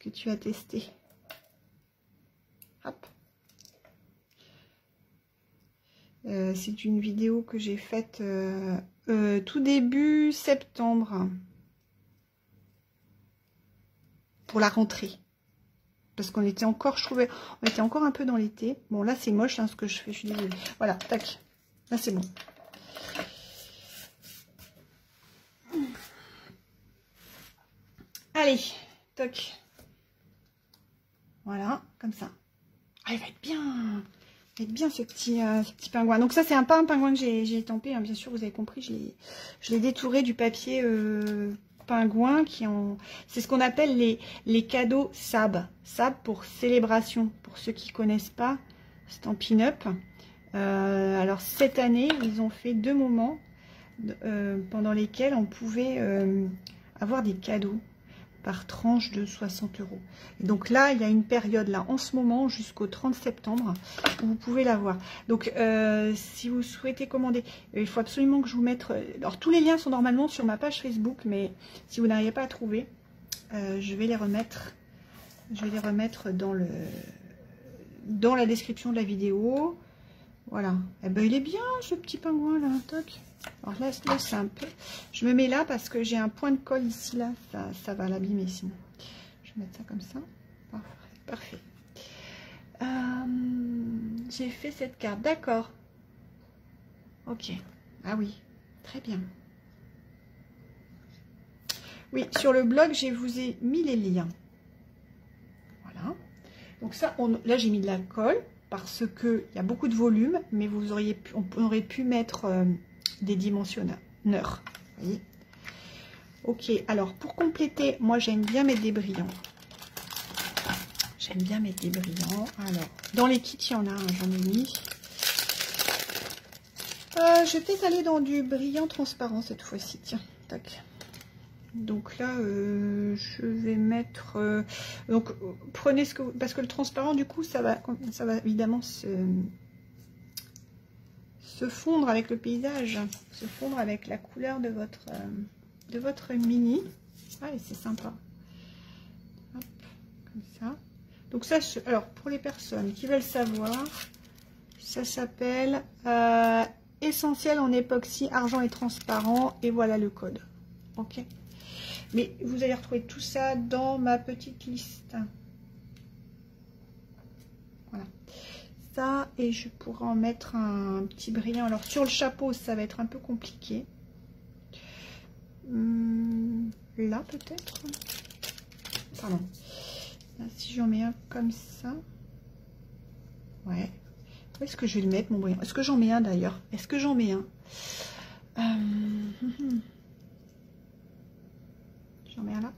Que tu as testé Hop. C'est une vidéo que j'ai faite tout début septembre pour la rentrée. Parce qu'on était encore, je trouvais, on était encore un peu dans l'été. Bon, là, c'est moche, hein, ce que je fais, je suis désolée. Voilà, tac. Là, c'est bon. Allez, toc. Voilà, comme ça. Ah, il va être bien. Il va être bien ce petit, euh, ce petit pingouin. Donc ça, c'est un, pas un pingouin que j'ai estampé. Hein, bien sûr, vous avez compris. Je l'ai détouré du papier euh, pingouins qui ont... C'est ce qu'on appelle les, les cadeaux SAB. SAB pour célébration. Pour ceux qui connaissent pas, c'est en pin-up. Euh, alors cette année, ils ont fait deux moments pendant lesquels on pouvait avoir des cadeaux par tranche de 60 euros. donc là, il y a une période là en ce moment jusqu'au 30 septembre où vous pouvez l'avoir. Donc euh, si vous souhaitez commander, il faut absolument que je vous mette... Alors tous les liens sont normalement sur ma page Facebook, mais si vous n'arrivez pas à trouver, euh, je vais les remettre. Je les remettre dans la description de la vidéo. Voilà. Eh ben il est bien ce petit pingouin là, toc. Alors là, c'est un peu... Je me mets là parce que j'ai un point de colle ici, là. Ça, va l'abîmer sinon. Je vais mettre ça comme ça. Parfait. Euh, j'ai fait cette carte. D'accord. Ok. Ah oui. Très bien. Oui, sur le blog, je vous ai mis les liens. Voilà. Donc ça, on, là, j'ai mis de la colle parce qu'il y a beaucoup de volume, mais vous auriez pu, on aurait pu mettre... Euh, des dimensionneurs. Voyez? Ok, alors pour compléter, moi j'aime bien mettre des brillants. J'aime bien mettre des brillants. Alors, dans les kits, il y en a, j'en ai mis. Euh, je vais peut-être aller dans du brillant transparent cette fois-ci. Tiens, tac. Donc là, euh, je vais mettre... Euh, donc, prenez ce que... Parce que le transparent, du coup, ça va, ça va évidemment se fondre avec le paysage, se fondre avec la couleur de votre, euh, de votre mini. Allez, c'est sympa. comme ça. Donc ça, alors pour les personnes qui veulent savoir, ça s'appelle Essentiel en époxy, argent et transparent. Et voilà le code. Ok? Mais vous allez retrouver tout ça dans ma petite liste. ça et je pourrais en mettre un petit brillant. Alors sur le chapeau, ça va être un peu compliqué. Hum, là peut-être? Pardon. si j'en mets un comme ça. Ouais. Où est-ce que je vais le mettre mon brillant? Est-ce que j'en mets un d'ailleurs? Est-ce que j'en mets un? Hum, hum, J'en mets un là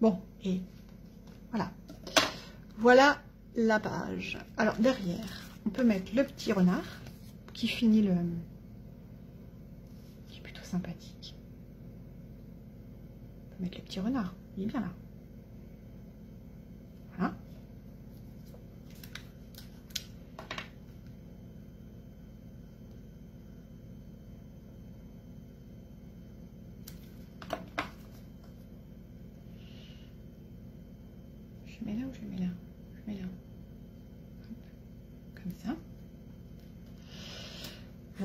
Bon, et voilà. Voilà la page. Alors, derrière, on peut mettre le petit renard qui finit le... qui est plutôt sympathique. On peut mettre le petit renard. Il est bien là. Voilà. je mets là ou je mets là Je mets là. Comme ça.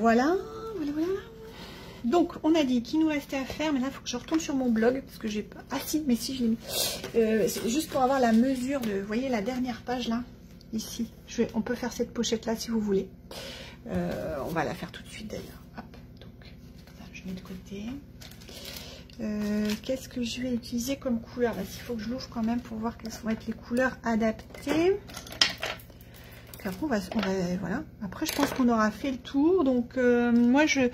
Voilà, voilà, voilà. Donc, on a dit qu'il nous restait à faire, mais là, il faut que je retourne sur mon blog, parce que j'ai pas... Ah si, mais si, je l'ai mis. Euh, juste pour avoir la mesure de... Vous voyez la dernière page, là Ici. On peut faire cette pochette-là, si vous voulez. Euh, on va la faire tout de suite, d'ailleurs. Hop, donc, ça, je mets de côté. Euh, qu'est-ce que je vais utiliser comme couleur? Il faut que je l'ouvre quand même pour voir quelles vont être les couleurs adaptées. Après, je pense qu'on aura fait le tour. Donc, euh, moi, je,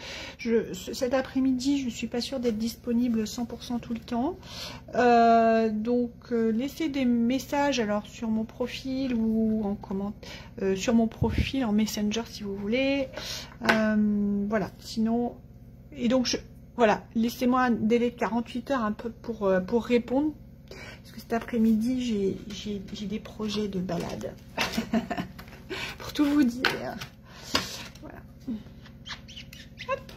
cet après-midi, je ne suis pas sûre d'être disponible 100% tout le temps. Euh, donc, laissez des messages alors sur mon profil ou en comment, sur mon profil en Messenger si vous voulez. voilà. Sinon, et donc, voilà, laissez-moi un délai de 48 heures un peu pour, euh, pour répondre. Parce que cet après-midi, j'ai des projets de balade. pour tout vous dire. Voilà. Hop.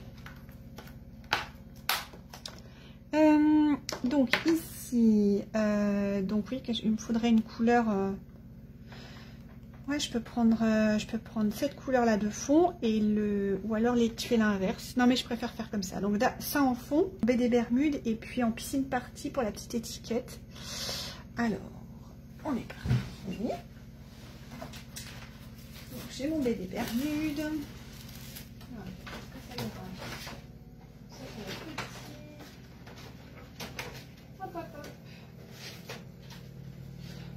Euh, donc ici, euh, donc oui, il me faudrait une couleur je peux prendre, euh, je peux prendre cette couleur là de fond et le, ou alors les tuer l'inverse. Non, mais je préfère faire comme ça. Donc ça en fond, BD Bermude et puis en piscine partie pour la petite étiquette. Alors, on est parti. Mon BD Bermude.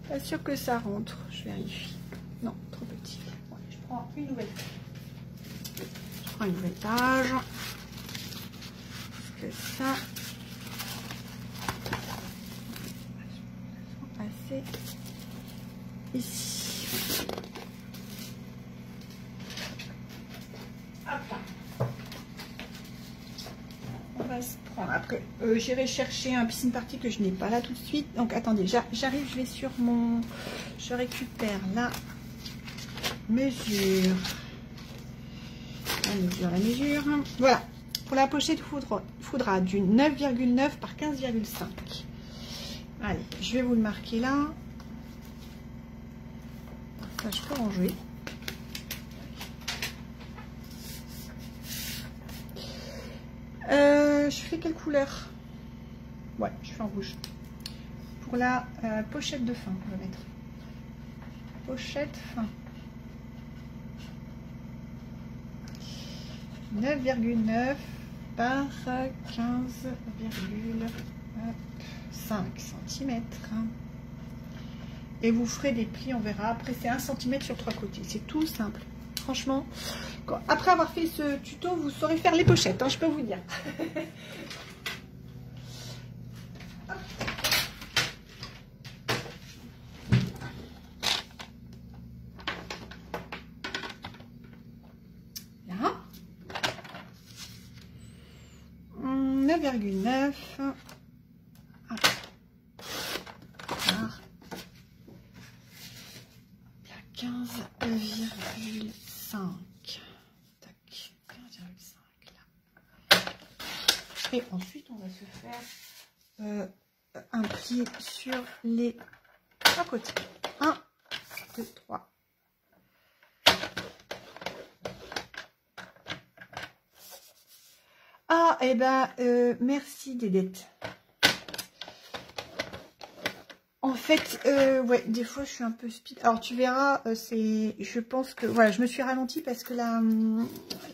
Pas sûr que ça rentre, je vérifie. Non, trop petit. je prends une nouvelle Je prends une nouvelle page. Que ça. ici. On va se Après, euh, j'irai chercher un piscine partie que je n'ai pas là tout de suite. Donc attendez, j'arrive, je vais sur mon. Je récupère là mesure. La mesure, la mesure. Voilà. Pour la pochette, il faudra, du 9,9 par 15,5. Allez, je vais vous le marquer là. Ça, je peux ranger. Euh, je quelle couleur? Ouais, je fais en rouge. Pour la euh, pochette de fin, on va mettre. Pochette fin. 9,9 par 15,5 cm. Et vous ferez des plis, on verra. Après, c'est 1 cm sur trois côtés. C'est tout simple. Franchement, après avoir fait ce tuto, vous saurez faire les pochettes, hein, je peux vous dire. sur les trois côtés. 1, 2, 3. Ah, et eh ben, euh, merci Dédette. En fait, euh, ouais, des fois je suis un peu speed. Alors tu verras, euh, c'est, je pense que, voilà, je me suis ralentie parce que la,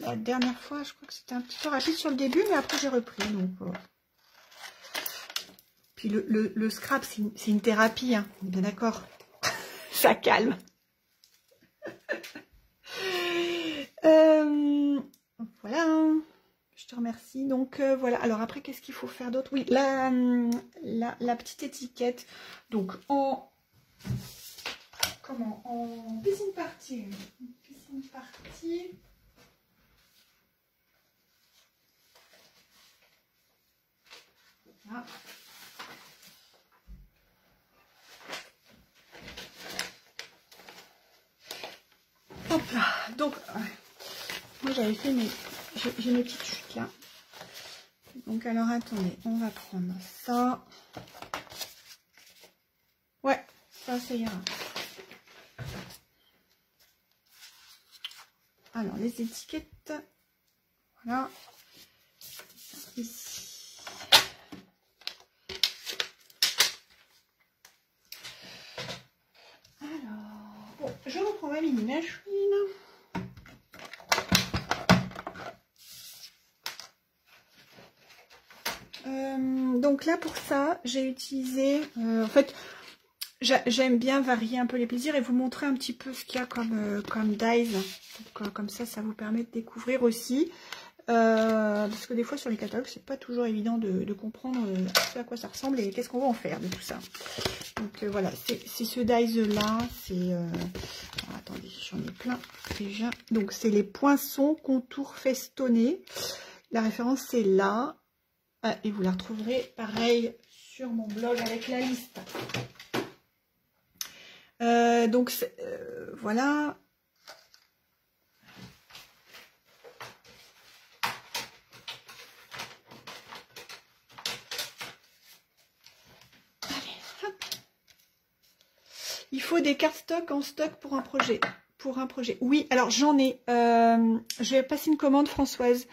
la dernière fois, je crois que c'était un petit peu rapide sur le début, mais après j'ai repris. Donc, puis le, scrap, c'est une, thérapie, hein. on est bien d'accord. Ça calme. Euh, voilà, hein. je te remercie. Donc euh, voilà, alors après, qu'est-ce qu'il faut faire d'autre? Oui, la, la, petite étiquette. Donc en... Comment? En piscine partie. Piscine partie. Donc, moi j'avais fait mes... J'ai mes petites chutes là. Donc alors attendez, on va prendre ça. Ouais, ça, ça ira. Alors, les étiquettes. Voilà. Ici. Mini machine. Euh, donc là pour ça j'ai utilisé euh, en fait j'aime bien varier un peu les plaisirs et vous montrer un petit peu ce qu'il y a comme, euh, comme dies comme ça ça vous permet de découvrir aussi euh, parce que des fois sur les catalogues, c'est pas toujours évident de, comprendre euh, à quoi ça ressemble et qu'est-ce qu'on va en faire de tout ça. Donc euh, voilà, c'est ce dies là, attendez, j'en ai plein déjà. Donc c'est les poinçons contours festonnés. La référence c'est là. Ah, et vous la retrouverez pareil sur mon blog avec la liste. Donc voilà. Il faut des cartes stock en stock pour un projet. Pour un projet. Oui, alors j'en ai. Euh, je vais passer une commande, Françoise.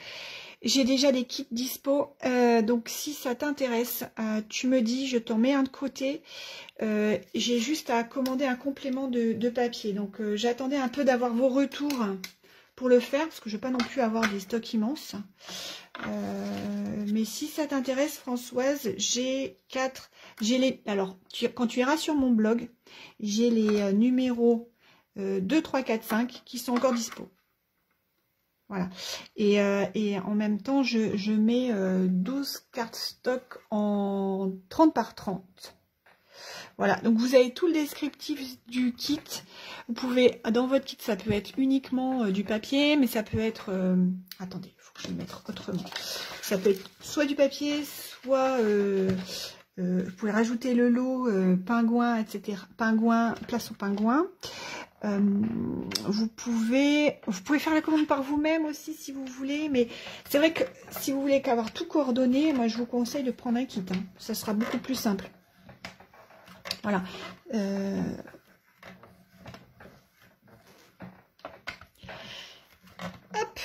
J'ai déjà des kits dispo, euh, donc si ça t'intéresse, euh, tu me dis, je t'en mets un de côté. J'ai juste à commander un complément de, papier. Donc j'attendais un peu d'avoir vos retours pour le faire, parce que je ne veux pas non plus avoir des stocks immenses. mais si ça t'intéresse, Françoise, j'ai quatre... J'ai les... Alors, quand tu iras sur mon blog, j'ai les numéros 2, 3, 4, 5 qui sont encore dispo. Voilà. Et, euh, en même temps, je, mets 12 euh, cartes stock en 30 par 30. Voilà, donc vous avez tout le descriptif du kit. Vous pouvez, dans votre kit, ça peut être uniquement euh, du papier, mais ça peut être... attendez, il faut que je le mette autrement. Ça peut être soit du papier, soit... vous pouvez rajouter le lot pingouin, etc. Pingouin, place au pingouin. Euh, vous pouvez vous pouvez faire la commande par vous-même aussi si vous voulez, mais c'est vrai que si vous voulez qu'avoir tout coordonné, moi je vous conseille de prendre un kit. Hein. Ça sera beaucoup plus simple. Voilà. Euh, hop.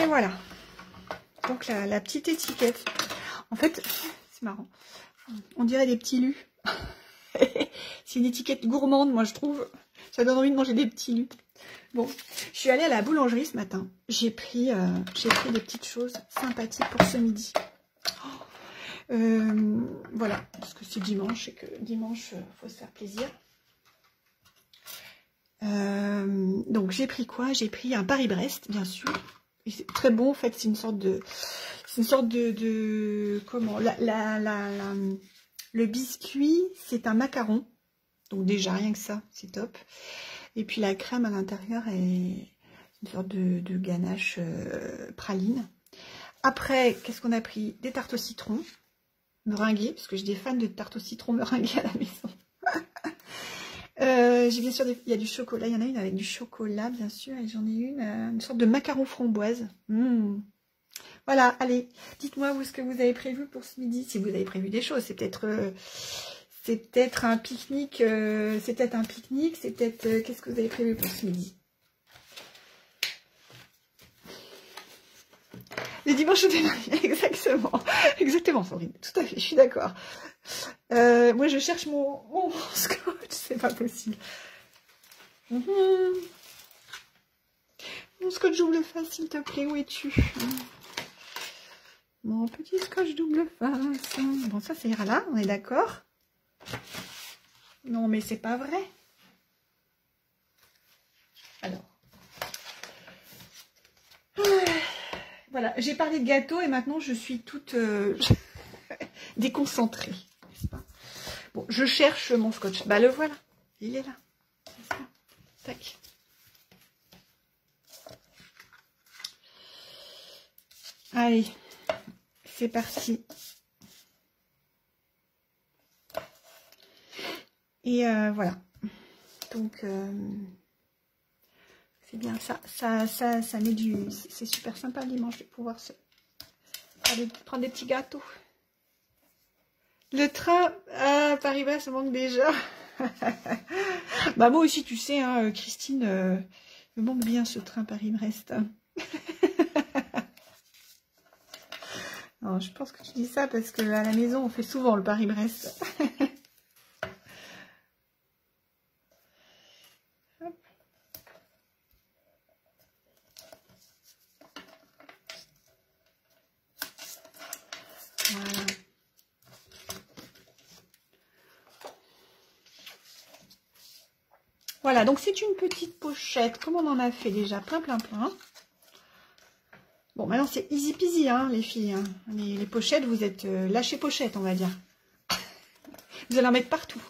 Et voilà. Donc la, petite étiquette. En fait, c'est marrant. On dirait des petits lus. c'est une étiquette gourmande, moi je trouve. Ça donne envie de manger des petits lus. Bon, je suis allée à la boulangerie ce matin. J'ai pris, euh, pris des petites choses sympathiques pour ce midi. Oh, euh, voilà, parce que c'est dimanche et que dimanche, il euh, faut se faire plaisir. donc j'ai pris quoi? J'ai pris un Paris-Brest, bien sûr. C'est très bon, en fait, c'est une sorte de... C'est une sorte de... comment? Le biscuit, c'est un macaron. Donc déjà, rien que ça, c'est top. Et puis la crème à l'intérieur est une sorte de, ganache euh, praline. Après, qu'est-ce qu'on a pris? Des tartes au citron, meringuées, parce que j'ai des fans de tartes au citron meringuées à la maison. euh, j'ai bien sûr, il y a du chocolat, il y en a une avec du chocolat, bien sûr, et j'en ai une, euh, une sorte de macaron framboise. Mmh. Voilà, allez, dites-moi ce que vous avez prévu pour ce midi, si vous avez prévu des choses. C'est peut-être euh, c'est peut-être un pique-nique, c'est peut-être un pique-nique, c'est peut-être... Qu'est-ce que vous avez prévu pour ce midi? Les dimanches exactement. Exactement, Sandrine, tout à fait, je suis d'accord. moi, je cherche mon, mon scotch, c'est pas possible. Mhm. Mon scotch double face, s'il te plaît, où es-tu? Mon petit scotch double face. Bon, ça, ça ira là, on est d'accord Non, mais c'est pas vrai. Alors. Voilà, j'ai parlé de gâteau et maintenant je suis toute euh, déconcentrée, Bon, je cherche mon scotch. Bah, le voilà. Il est là. Tac. Allez, c'est parti. Et euh, voilà. Donc, euh, c'est bien ça. Ça, ça, ça met du... C'est super sympa le dimanche de pouvoir se... prendre des petits gâteaux. Le train à Paris-Bas, ça manque déjà. bah moi aussi, tu sais, hein, Christine, euh, me manque bien ce train Paris-Brest. je pense que tu dis ça parce que à la maison, on fait souvent le Paris-Brest. voilà. Donc c'est une petite pochette, comme on en a fait déjà plein, plein, plein. Bon, maintenant c'est easy peasy, hein, les filles. Hein. Les, pochettes, vous êtes euh, lâchées pochettes, on va dire. Vous allez en mettre partout.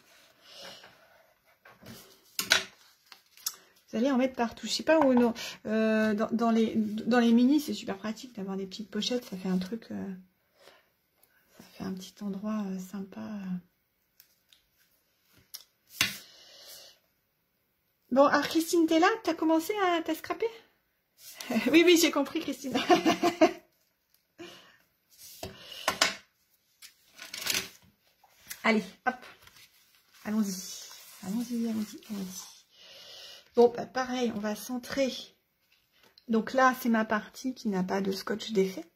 Vous allez en mettre partout. Je sais pas où non. Euh, dans, les, dans les mini, c'est super pratique d'avoir des petites pochettes. Ça fait un truc... Euh, ça fait un petit endroit euh, sympa. Bon, alors Christine, t'es là? T'as commencé à t'as Oui, oui, j'ai compris, Christine. Allez, hop. Allons-y. Allons-y, allons-y, allons-y. Bon, bah, pareil, on va centrer. Donc là, c'est ma partie qui n'a pas de scotch d'effet.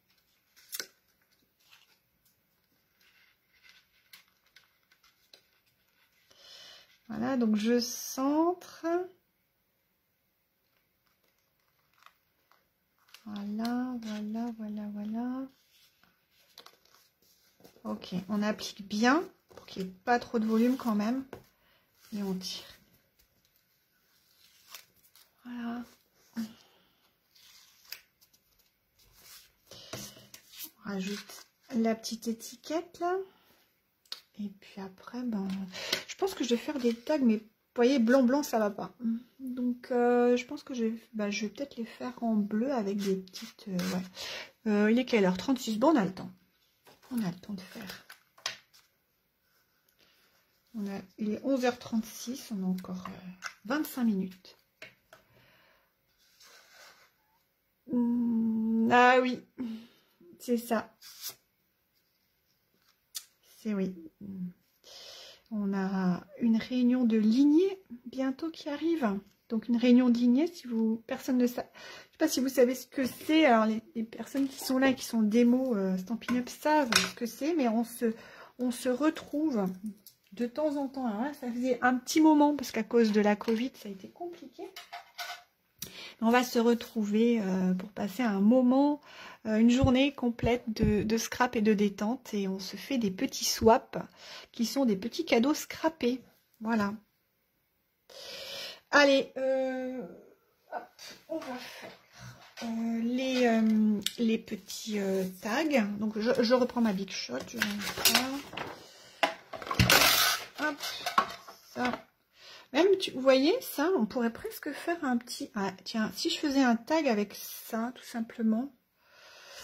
Voilà, donc je centre. Voilà, voilà, voilà, voilà. Ok, on applique bien pour qu'il n'y ait pas trop de volume quand même. Et on tire. Voilà. On rajoute la petite étiquette là. Et puis après, ben, pense que je vais faire des tags, mais vous voyez, blanc blanc, ça va pas. Donc, euh, je pense que je, ben, je vais peut-être les faire en bleu avec des petites... Euh. Euh, il est quelle heure? 36. Bon, on a le temps. On a le temps de faire. Il est 11h36, on a encore 25 minutes. Hmm, ah oui, c'est ça. C'est oui. On a une réunion de lignée bientôt qui arrive. Donc une réunion de lignée, si vous personne ne sait, je sais pas si vous savez ce que c'est. Alors les, personnes qui sont là et qui sont démo euh, Stampin' Up savent ce que c'est, mais on se retrouve de temps en temps. Ça faisait un petit moment parce qu'à cause de la Covid, ça a été compliqué. On va se retrouver euh, pour passer un moment, euh, une journée complète de, scrap et de détente. Et on se fait des petits swaps qui sont des petits cadeaux scrappés. Voilà. Allez, euh, on va faire les, petits tags. Donc je, reprends ma Big Shot. Hop. Même, tu, vous voyez, ça, on pourrait presque faire un petit... Ah, tiens, si je faisais un tag avec ça, tout simplement,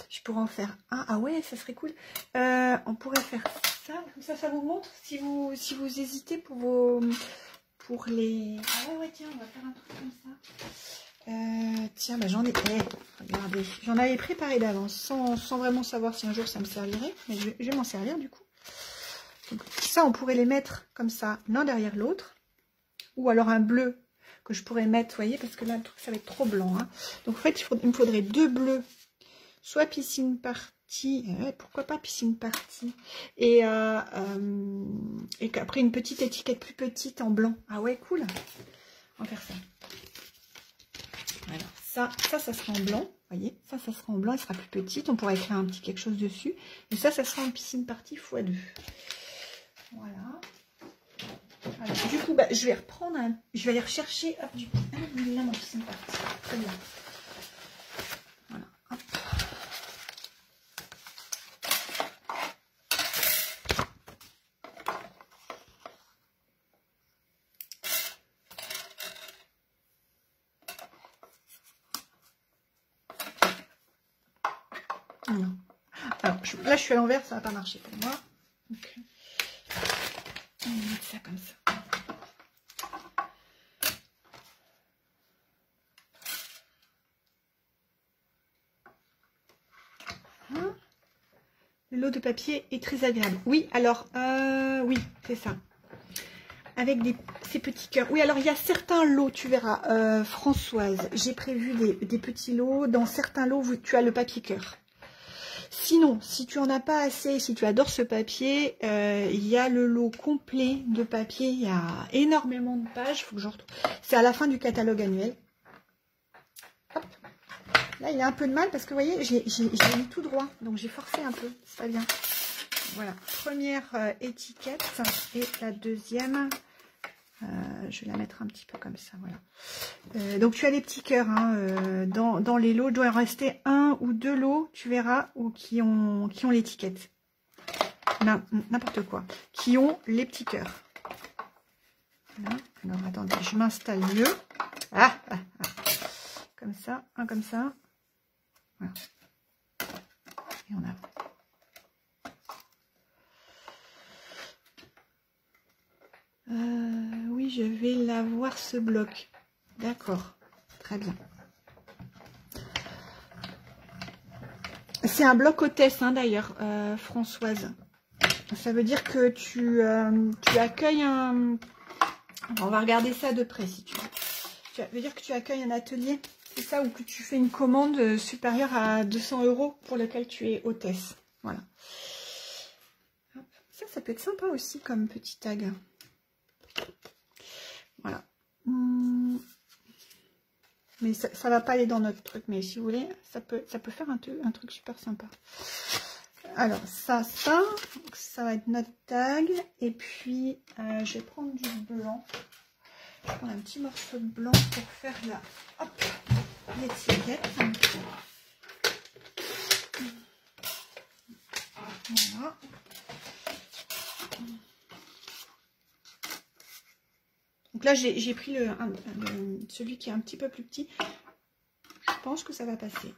je pourrais en faire un. Ah ouais, ça serait cool. Euh, on pourrait faire ça, comme ça, ça vous montre si vous, si vous hésitez pour vos... Pour les... Ah ouais, tiens, on va faire un truc comme ça. Euh, tiens, bah j'en ai... Eh, regardez, j'en avais préparé d'avance, sans, sans, vraiment savoir si un jour ça me servirait. Mais je, vais m'en servir, du coup. Ça, on pourrait les mettre comme ça, l'un derrière l'autre ou alors un bleu que je pourrais mettre, vous voyez, parce que là, le truc, ça va être trop blanc. Hein. Donc, en fait, il, me faudrait deux bleus, soit piscine partie, pourquoi pas piscine partie, et, euh, euh, après une petite étiquette plus petite en blanc. Ah ouais, cool. On va faire ça. Alors, ça, ça, ça sera en blanc, voyez, ça, ça sera en blanc, elle sera plus petite, on pourrait écrire un petit quelque chose dessus, et ça, ça sera en piscine partie x2. Voilà du coup, bah, je vais reprendre un... Je vais aller rechercher... Hop, du coup, là, mon parti. Très bien. Voilà, hop. Alors, là, je suis à l'envers, ça va pas marcher pour moi. Mettre comme ça. L'eau de papier est très agréable. Oui, alors, euh, oui, c'est ça. Avec des, ces petits cœurs. Oui, alors il y a certains lots, tu verras, euh, Françoise, j'ai prévu des, petits lots. Dans certains lots, tu as le papier cœur. Sinon, si tu en as pas assez, si tu adores ce papier, euh, il y a le lot complet de papier. Il y a énormément de pages. Faut que je retrouve. C'est à la fin du catalogue annuel. Hop. Là, il a un peu de mal parce que, vous voyez, j'ai mis tout droit. Donc, j'ai forcé un peu. C'est pas bien. Voilà. Première euh, étiquette. Et la deuxième, euh, je vais la mettre un petit peu comme ça. Voilà. Euh, donc, tu as les petits cœurs hein, dans, les lots. Il doit en rester un ou deux lots, tu verras, ou qui ont, qui ont l'étiquette. N'importe quoi. Qui ont les petits cœurs. Alors, attendez, je m'installe mieux. Ah, ah, ah. Comme ça, un comme ça. Voilà. Et on a. Euh, oui, je vais l'avoir ce bloc. D'accord. Très bien. C'est un bloc hôtesse hein, d'ailleurs, euh, Françoise. Ça veut dire que tu, euh, tu accueilles un... On va regarder ça de près si tu veux. Ça veut dire que tu accueilles un atelier, c'est ça, ou que tu fais une commande supérieure à 200 euros pour lequel tu es hôtesse. Voilà. Ça, ça peut être sympa aussi comme petit tag. Voilà. Hmm. Mais ça, ne va pas aller dans notre truc, mais si vous voulez, ça peut, ça peut faire un, un truc super sympa. Alors, ça, ça, ça va être notre tag. Et puis, euh, je vais prendre du blanc. Je vais prendre un petit morceau de blanc pour faire la, hop, l'étiquette. Voilà. Là, j'ai pris le, celui qui est un petit peu plus petit. Je pense que ça va passer.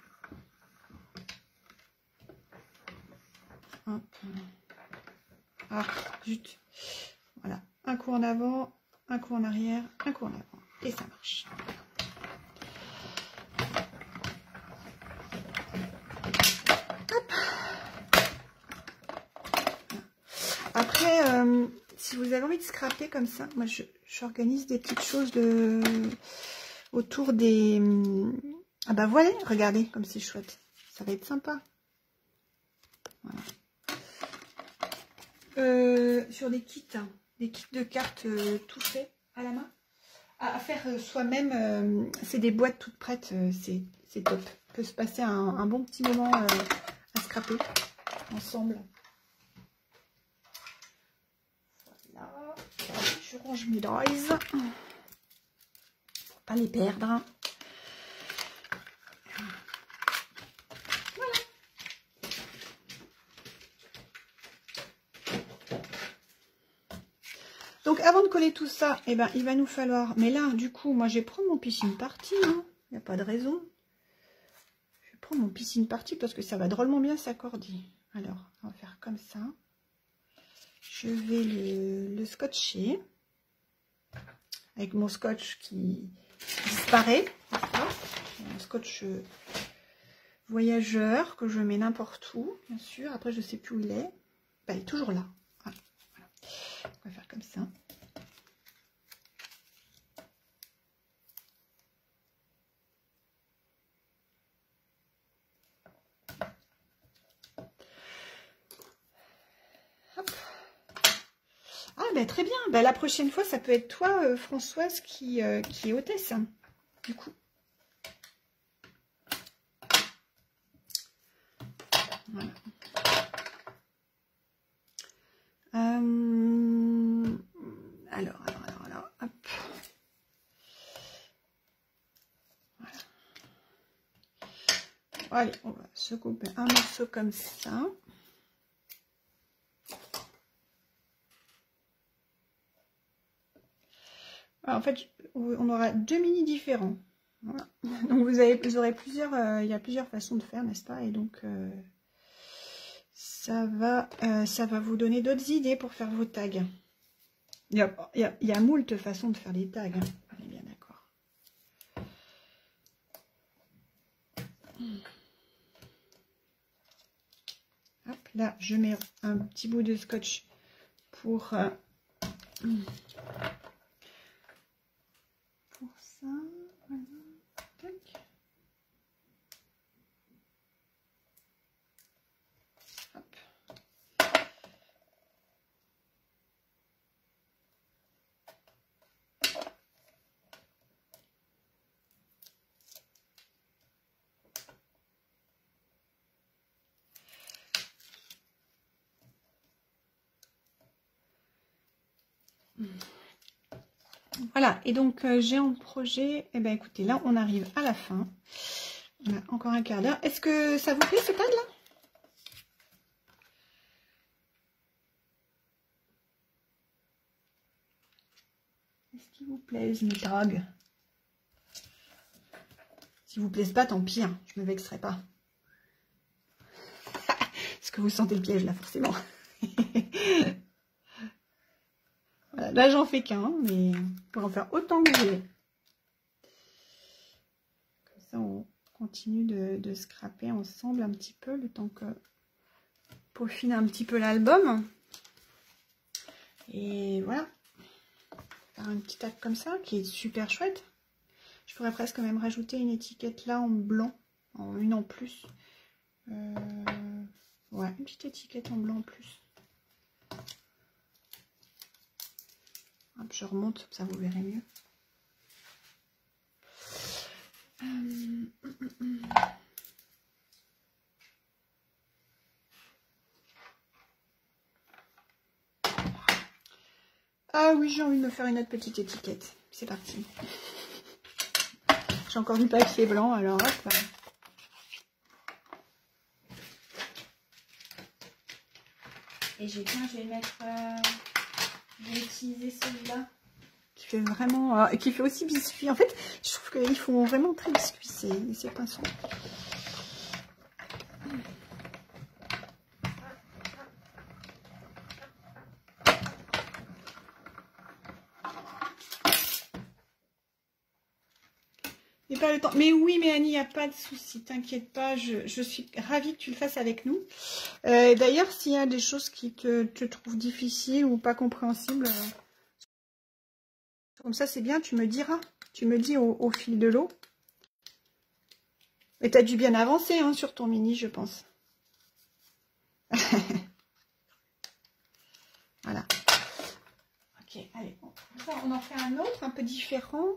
Ah, zut. Voilà. Un coup en avant, un coup en arrière, un coup en avant. Et ça marche. Après, euh, si vous avez envie de scraper comme ça, moi j'organise des petites choses de autour des... Ah bah voilà, regardez comme c'est chouette. Ça va être sympa. Voilà. Euh, sur des kits, hein. des kits de cartes euh, tout faits à la main. À, faire euh, soi-même, c'est des boîtes toutes prêtes, c'est top. peut se passer un, bon petit moment à scraper ensemble. Voilà. Je range mes drives pour pas les perdre. Donc avant de coller tout ça, eh ben, il va nous falloir... Mais là, du coup, moi je vais prendre mon piscine partie. Hein. Il n'y a pas de raison. Je vais prendre mon piscine partie parce que ça va drôlement bien s'accorder. Alors, on va faire comme ça. Je vais le, scotcher. Avec mon scotch qui disparaît. Mon scotch euh, voyageur que je mets n'importe où, bien sûr. Après, je ne sais plus où il est. Ben, il est toujours là. On va faire comme ça. Ah ben très bien, ben, la prochaine fois ça peut être toi euh, Françoise qui, euh, qui est hôtesse, hein, du coup. Voilà. Euh, alors, alors, alors, alors, hop. Voilà. Allez, on va se couper un morceau comme ça. En fait, on aura deux mini différents. Donc vous, avez, vous aurez plusieurs, euh, il y a plusieurs façons de faire, n'est-ce pas? Et donc, euh, ça va, euh, ça va vous donner d'autres idées pour faire vos tags. Il y a, il y moult façons de faire des tags, hein. on est bien d'accord. Là, je mets un petit bout de scotch pour ça. Voilà, et donc euh, j'ai en projet, et eh ben écoutez, là on arrive à la fin. Encore un quart d'heure. Est-ce que ça vous plaît ce pad là Est-ce qu'il vous plaît mes dragues Si vous plaise pas, tant pis, hein, je me vexerai pas. Est-ce que vous sentez le piège là, forcément Là, j'en fais qu'un, mais pour en faire autant que je Comme ça, on continue de, de scraper ensemble un petit peu le temps que peaufine un petit peu l'album. Et voilà. Faire un petit acte comme ça, qui est super chouette. Je pourrais presque même rajouter une étiquette là en blanc, en une en plus. Euh, ouais, une petite étiquette en blanc en plus. Je remonte, ça vous verrez mieux. Euh, ah oui, j'ai envie de me faire une autre petite étiquette. C'est parti. J'ai encore du papier blanc, alors hop. Et j'ai bien, je vais mettre... Euh, je vais utiliser celui-là. Qui fait vraiment... Euh, qui fait aussi biscuit. En fait, je trouve qu'ils font vraiment très biscuit, ces, ces pinceaux. pas le Mais oui, mais Annie, il n'y a pas de souci. T'inquiète pas. Je, suis ravie que tu le fasses avec nous. Euh, d'ailleurs, s'il y a des choses qui te, te trouvent difficiles ou pas compréhensibles, euh, comme ça, c'est bien. Tu me diras. Tu me dis au, fil de l'eau. Mais tu as dû bien avancer hein, sur ton mini, je pense. voilà. Ok, allez. On en fait un autre, un peu différent.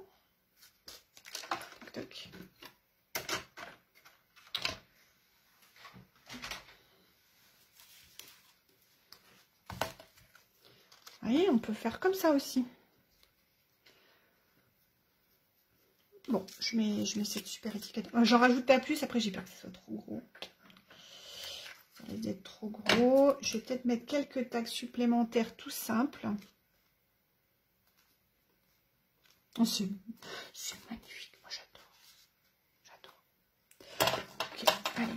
Vous on peut faire comme ça aussi. Bon, je mets, je mets cette super étiquette. Euh, j'en rajoute pas plus, après j'ai peur que ce soit trop gros. Ça trop gros. Je vais peut-être mettre quelques tags supplémentaires tout simples. Oh, c'est magnifique. Allez, ça. Hum, allez,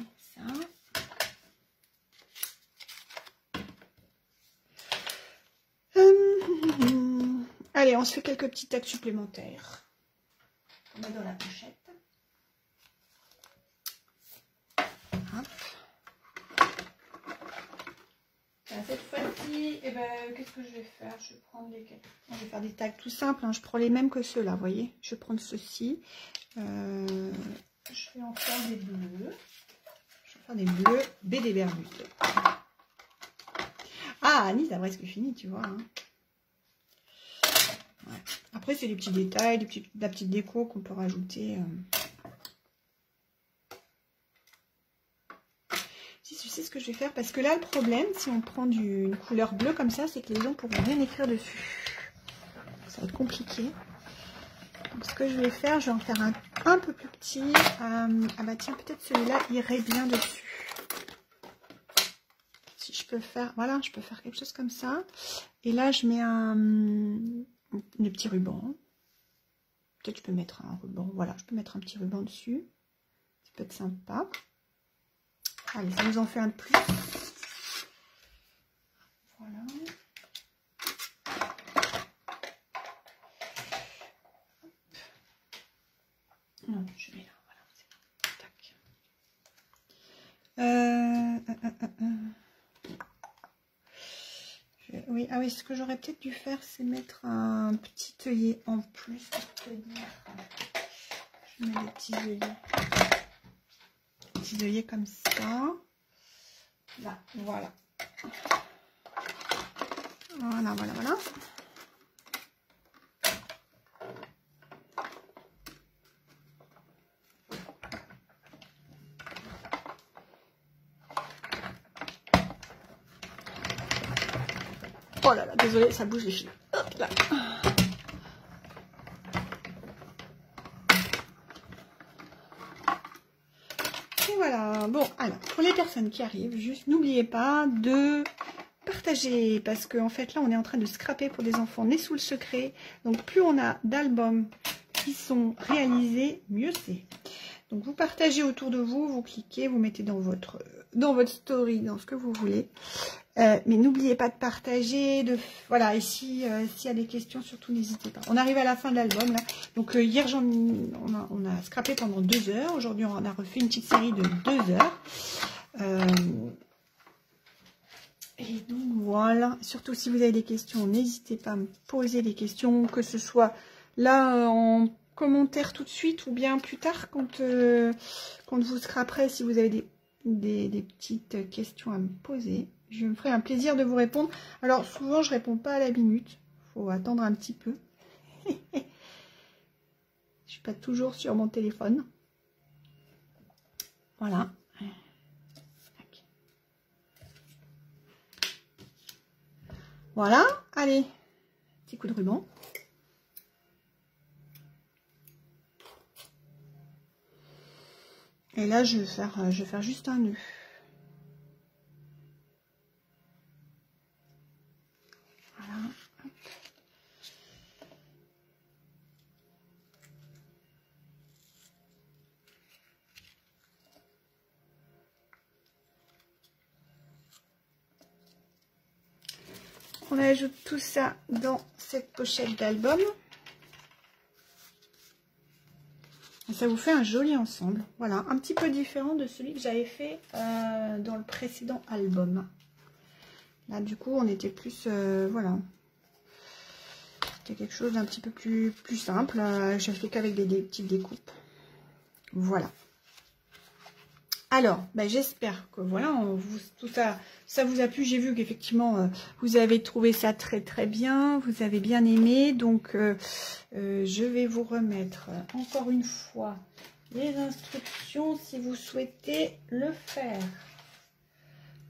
on se fait quelques petits tacs supplémentaires. On met dans la pochette. Hop. cette fois-ci, eh ben, qu'est-ce que je vais faire? Je vais prendre les... Je vais faire des tags tout simples. Hein. Je prends les mêmes que ceux-là, vous voyez. Je vais prendre ceci. Euh, je vais en faire des bleus des bleus BD Bermud. Ah, Annie, c'est presque fini, tu vois. Hein. Après, c'est des petits détails, des petits, la petite déco qu'on peut rajouter. Euh. Si tu sais ce que je vais faire, parce que là, le problème, si on prend du, une couleur bleue comme ça, c'est que les gens pourront rien écrire dessus. Ça va être compliqué. Donc, ce que je vais faire, je vais en faire un, un peu plus petit. Euh, ah bah tiens, peut-être celui-là irait bien dessus. Si je peux faire, voilà, je peux faire quelque chose comme ça. Et là, je mets un, un petit ruban. Peut-être je peux mettre un ruban. Voilà, je peux mettre un petit ruban dessus. Ça peut être sympa. Allez, ça nous en fait un de plus. Voilà. Non, je mets là, voilà, Tac. Euh, euh, euh, oui, ah oui, ce que j'aurais peut-être dû faire, c'est mettre un petit œillet en plus Je mets des petits œillets. Petits œillets comme ça. Là, voilà. Voilà, voilà, voilà. Là là, ça bouge les filles. Et voilà. Bon, alors, pour les personnes qui arrivent, juste n'oubliez pas de partager parce qu'en en fait, là, on est en train de scraper pour des enfants nés sous le secret. Donc, plus on a d'albums qui sont réalisés, mieux c'est. Donc vous partagez autour de vous, vous cliquez, vous mettez dans votre dans votre story, dans ce que vous voulez. Euh, mais n'oubliez pas de partager, de voilà. Et si euh, s'il y a des questions, surtout n'hésitez pas. On arrive à la fin de l'album là. Donc euh, hier j'en on a on a scrappé pendant deux heures. Aujourd'hui on a refait une petite série de deux heures. et donc voilà. Surtout si vous avez des questions, n'hésitez pas à me poser des questions, que ce soit là en commentaire tout de suite ou bien plus tard quand quand vous scraperez si vous avez des des, petites questions à me poser. Je me ferai un plaisir de vous répondre. Alors, souvent, je réponds pas à la minute. faut attendre un petit peu. je suis pas toujours sur mon téléphone. Voilà. Voilà. Allez, petit coup de ruban. Et là, je vais faire, je vais faire juste un nœud. On ajoute tout ça dans cette pochette d'album. ça vous fait un joli ensemble. Voilà, un petit peu différent de celui que j'avais fait euh, dans le précédent album. Là, du coup, on était plus... Euh, voilà. C'était quelque chose d'un petit peu plus, simple. Euh, J'ai qu'avec des, des petites découpes. Voilà. Alors, ben, j'espère que voilà, tout ça, ça vous a plu. J'ai vu qu'effectivement, euh, vous avez trouvé ça très très bien. Vous avez bien aimé. Donc, euh, euh, je vais vous remettre encore une fois les instructions si vous souhaitez le faire.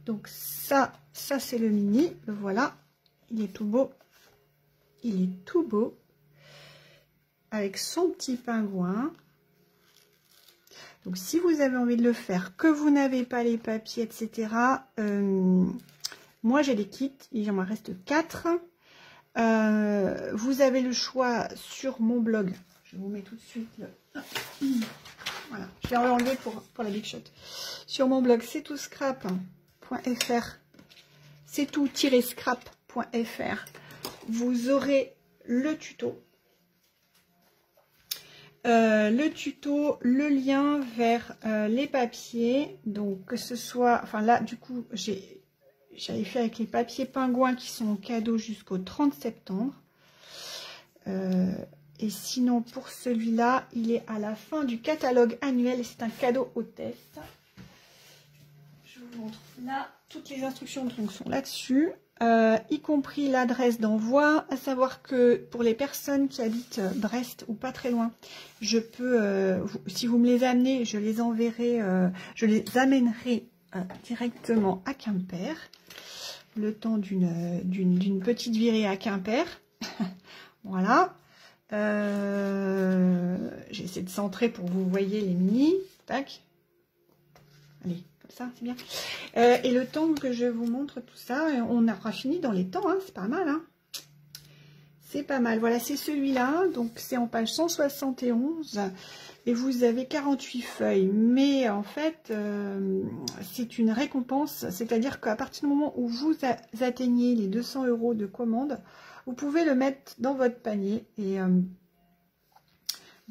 Donc ça, ça c'est le mini. Le voilà. Il est tout beau. Il est tout beau. Avec son petit pingouin. Donc, si vous avez envie de le faire, que vous n'avez pas les papiers, etc., euh, moi, j'ai des kits. Il m'en reste 4. Euh, vous avez le choix sur mon blog. Je vous mets tout de suite. Voilà, je vais enlever pour, pour la big shot. Sur mon blog, c'est tout scrap.fr. C'est tout-scrap.fr. Vous aurez le tuto euh, le tuto, le lien vers euh, les papiers. Donc que ce soit, enfin là du coup j'avais fait avec les papiers pingouins qui sont en cadeau jusqu'au 30 septembre. Euh, et sinon pour celui-là, il est à la fin du catalogue annuel et c'est un cadeau hôtesse. Je vous montre là, toutes les instructions donc, sont là-dessus. Euh, y compris l'adresse d'envoi, à savoir que pour les personnes qui habitent Brest ou pas très loin, je peux, euh, si vous me les amenez, je les enverrai, euh, je les amènerai directement à Quimper, le temps d'une petite virée à Quimper. voilà. J'essaie de centrer pour que vous voyez les mini. Tac. Allez, ça, c'est bien. Euh, et le temps que je vous montre tout ça, on aura fini dans les temps, hein, c'est pas mal. Hein. c'est pas mal. Voilà, c'est celui-là. Donc, c'est en page 171. Et vous avez 48 feuilles. Mais en fait, euh, c'est une récompense. C'est-à-dire qu'à partir du moment où vous atteignez les 200 euros de commande, vous pouvez le mettre dans votre panier. Et euh,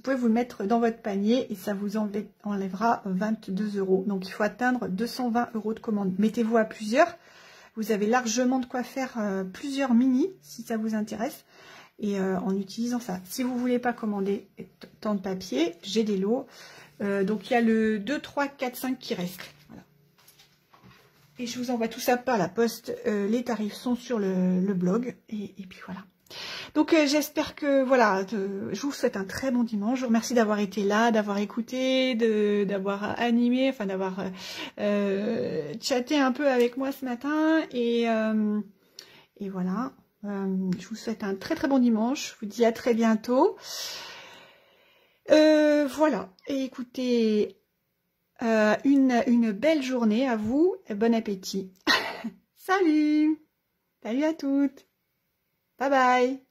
vous pouvez vous le mettre dans votre panier et ça vous enlèvera 22 euros. Donc, il faut atteindre 220 euros de commande. Mettez-vous à plusieurs. Vous avez largement de quoi faire euh, plusieurs mini si ça vous intéresse. Et euh, en utilisant ça. Si vous ne voulez pas commander tant de papier, j'ai des lots. Euh, donc, il y a le 2, 3, 4, 5 qui reste. Et je vous envoie tout ça par la poste. les tarifs sont sur le, blog. et puis voilà. Donc euh, j'espère que voilà, je vous souhaite un très bon dimanche. Je vous remercie d'avoir été là, d'avoir écouté, d'avoir animé, enfin d'avoir euh, euh, chatté un peu avec moi ce matin. Et, et voilà, je vous souhaite un très très bon dimanche. Je vous dis à très bientôt. voilà, écoutez, une, une belle journée à vous et bon appétit. Salut Salut à toutes Bye bye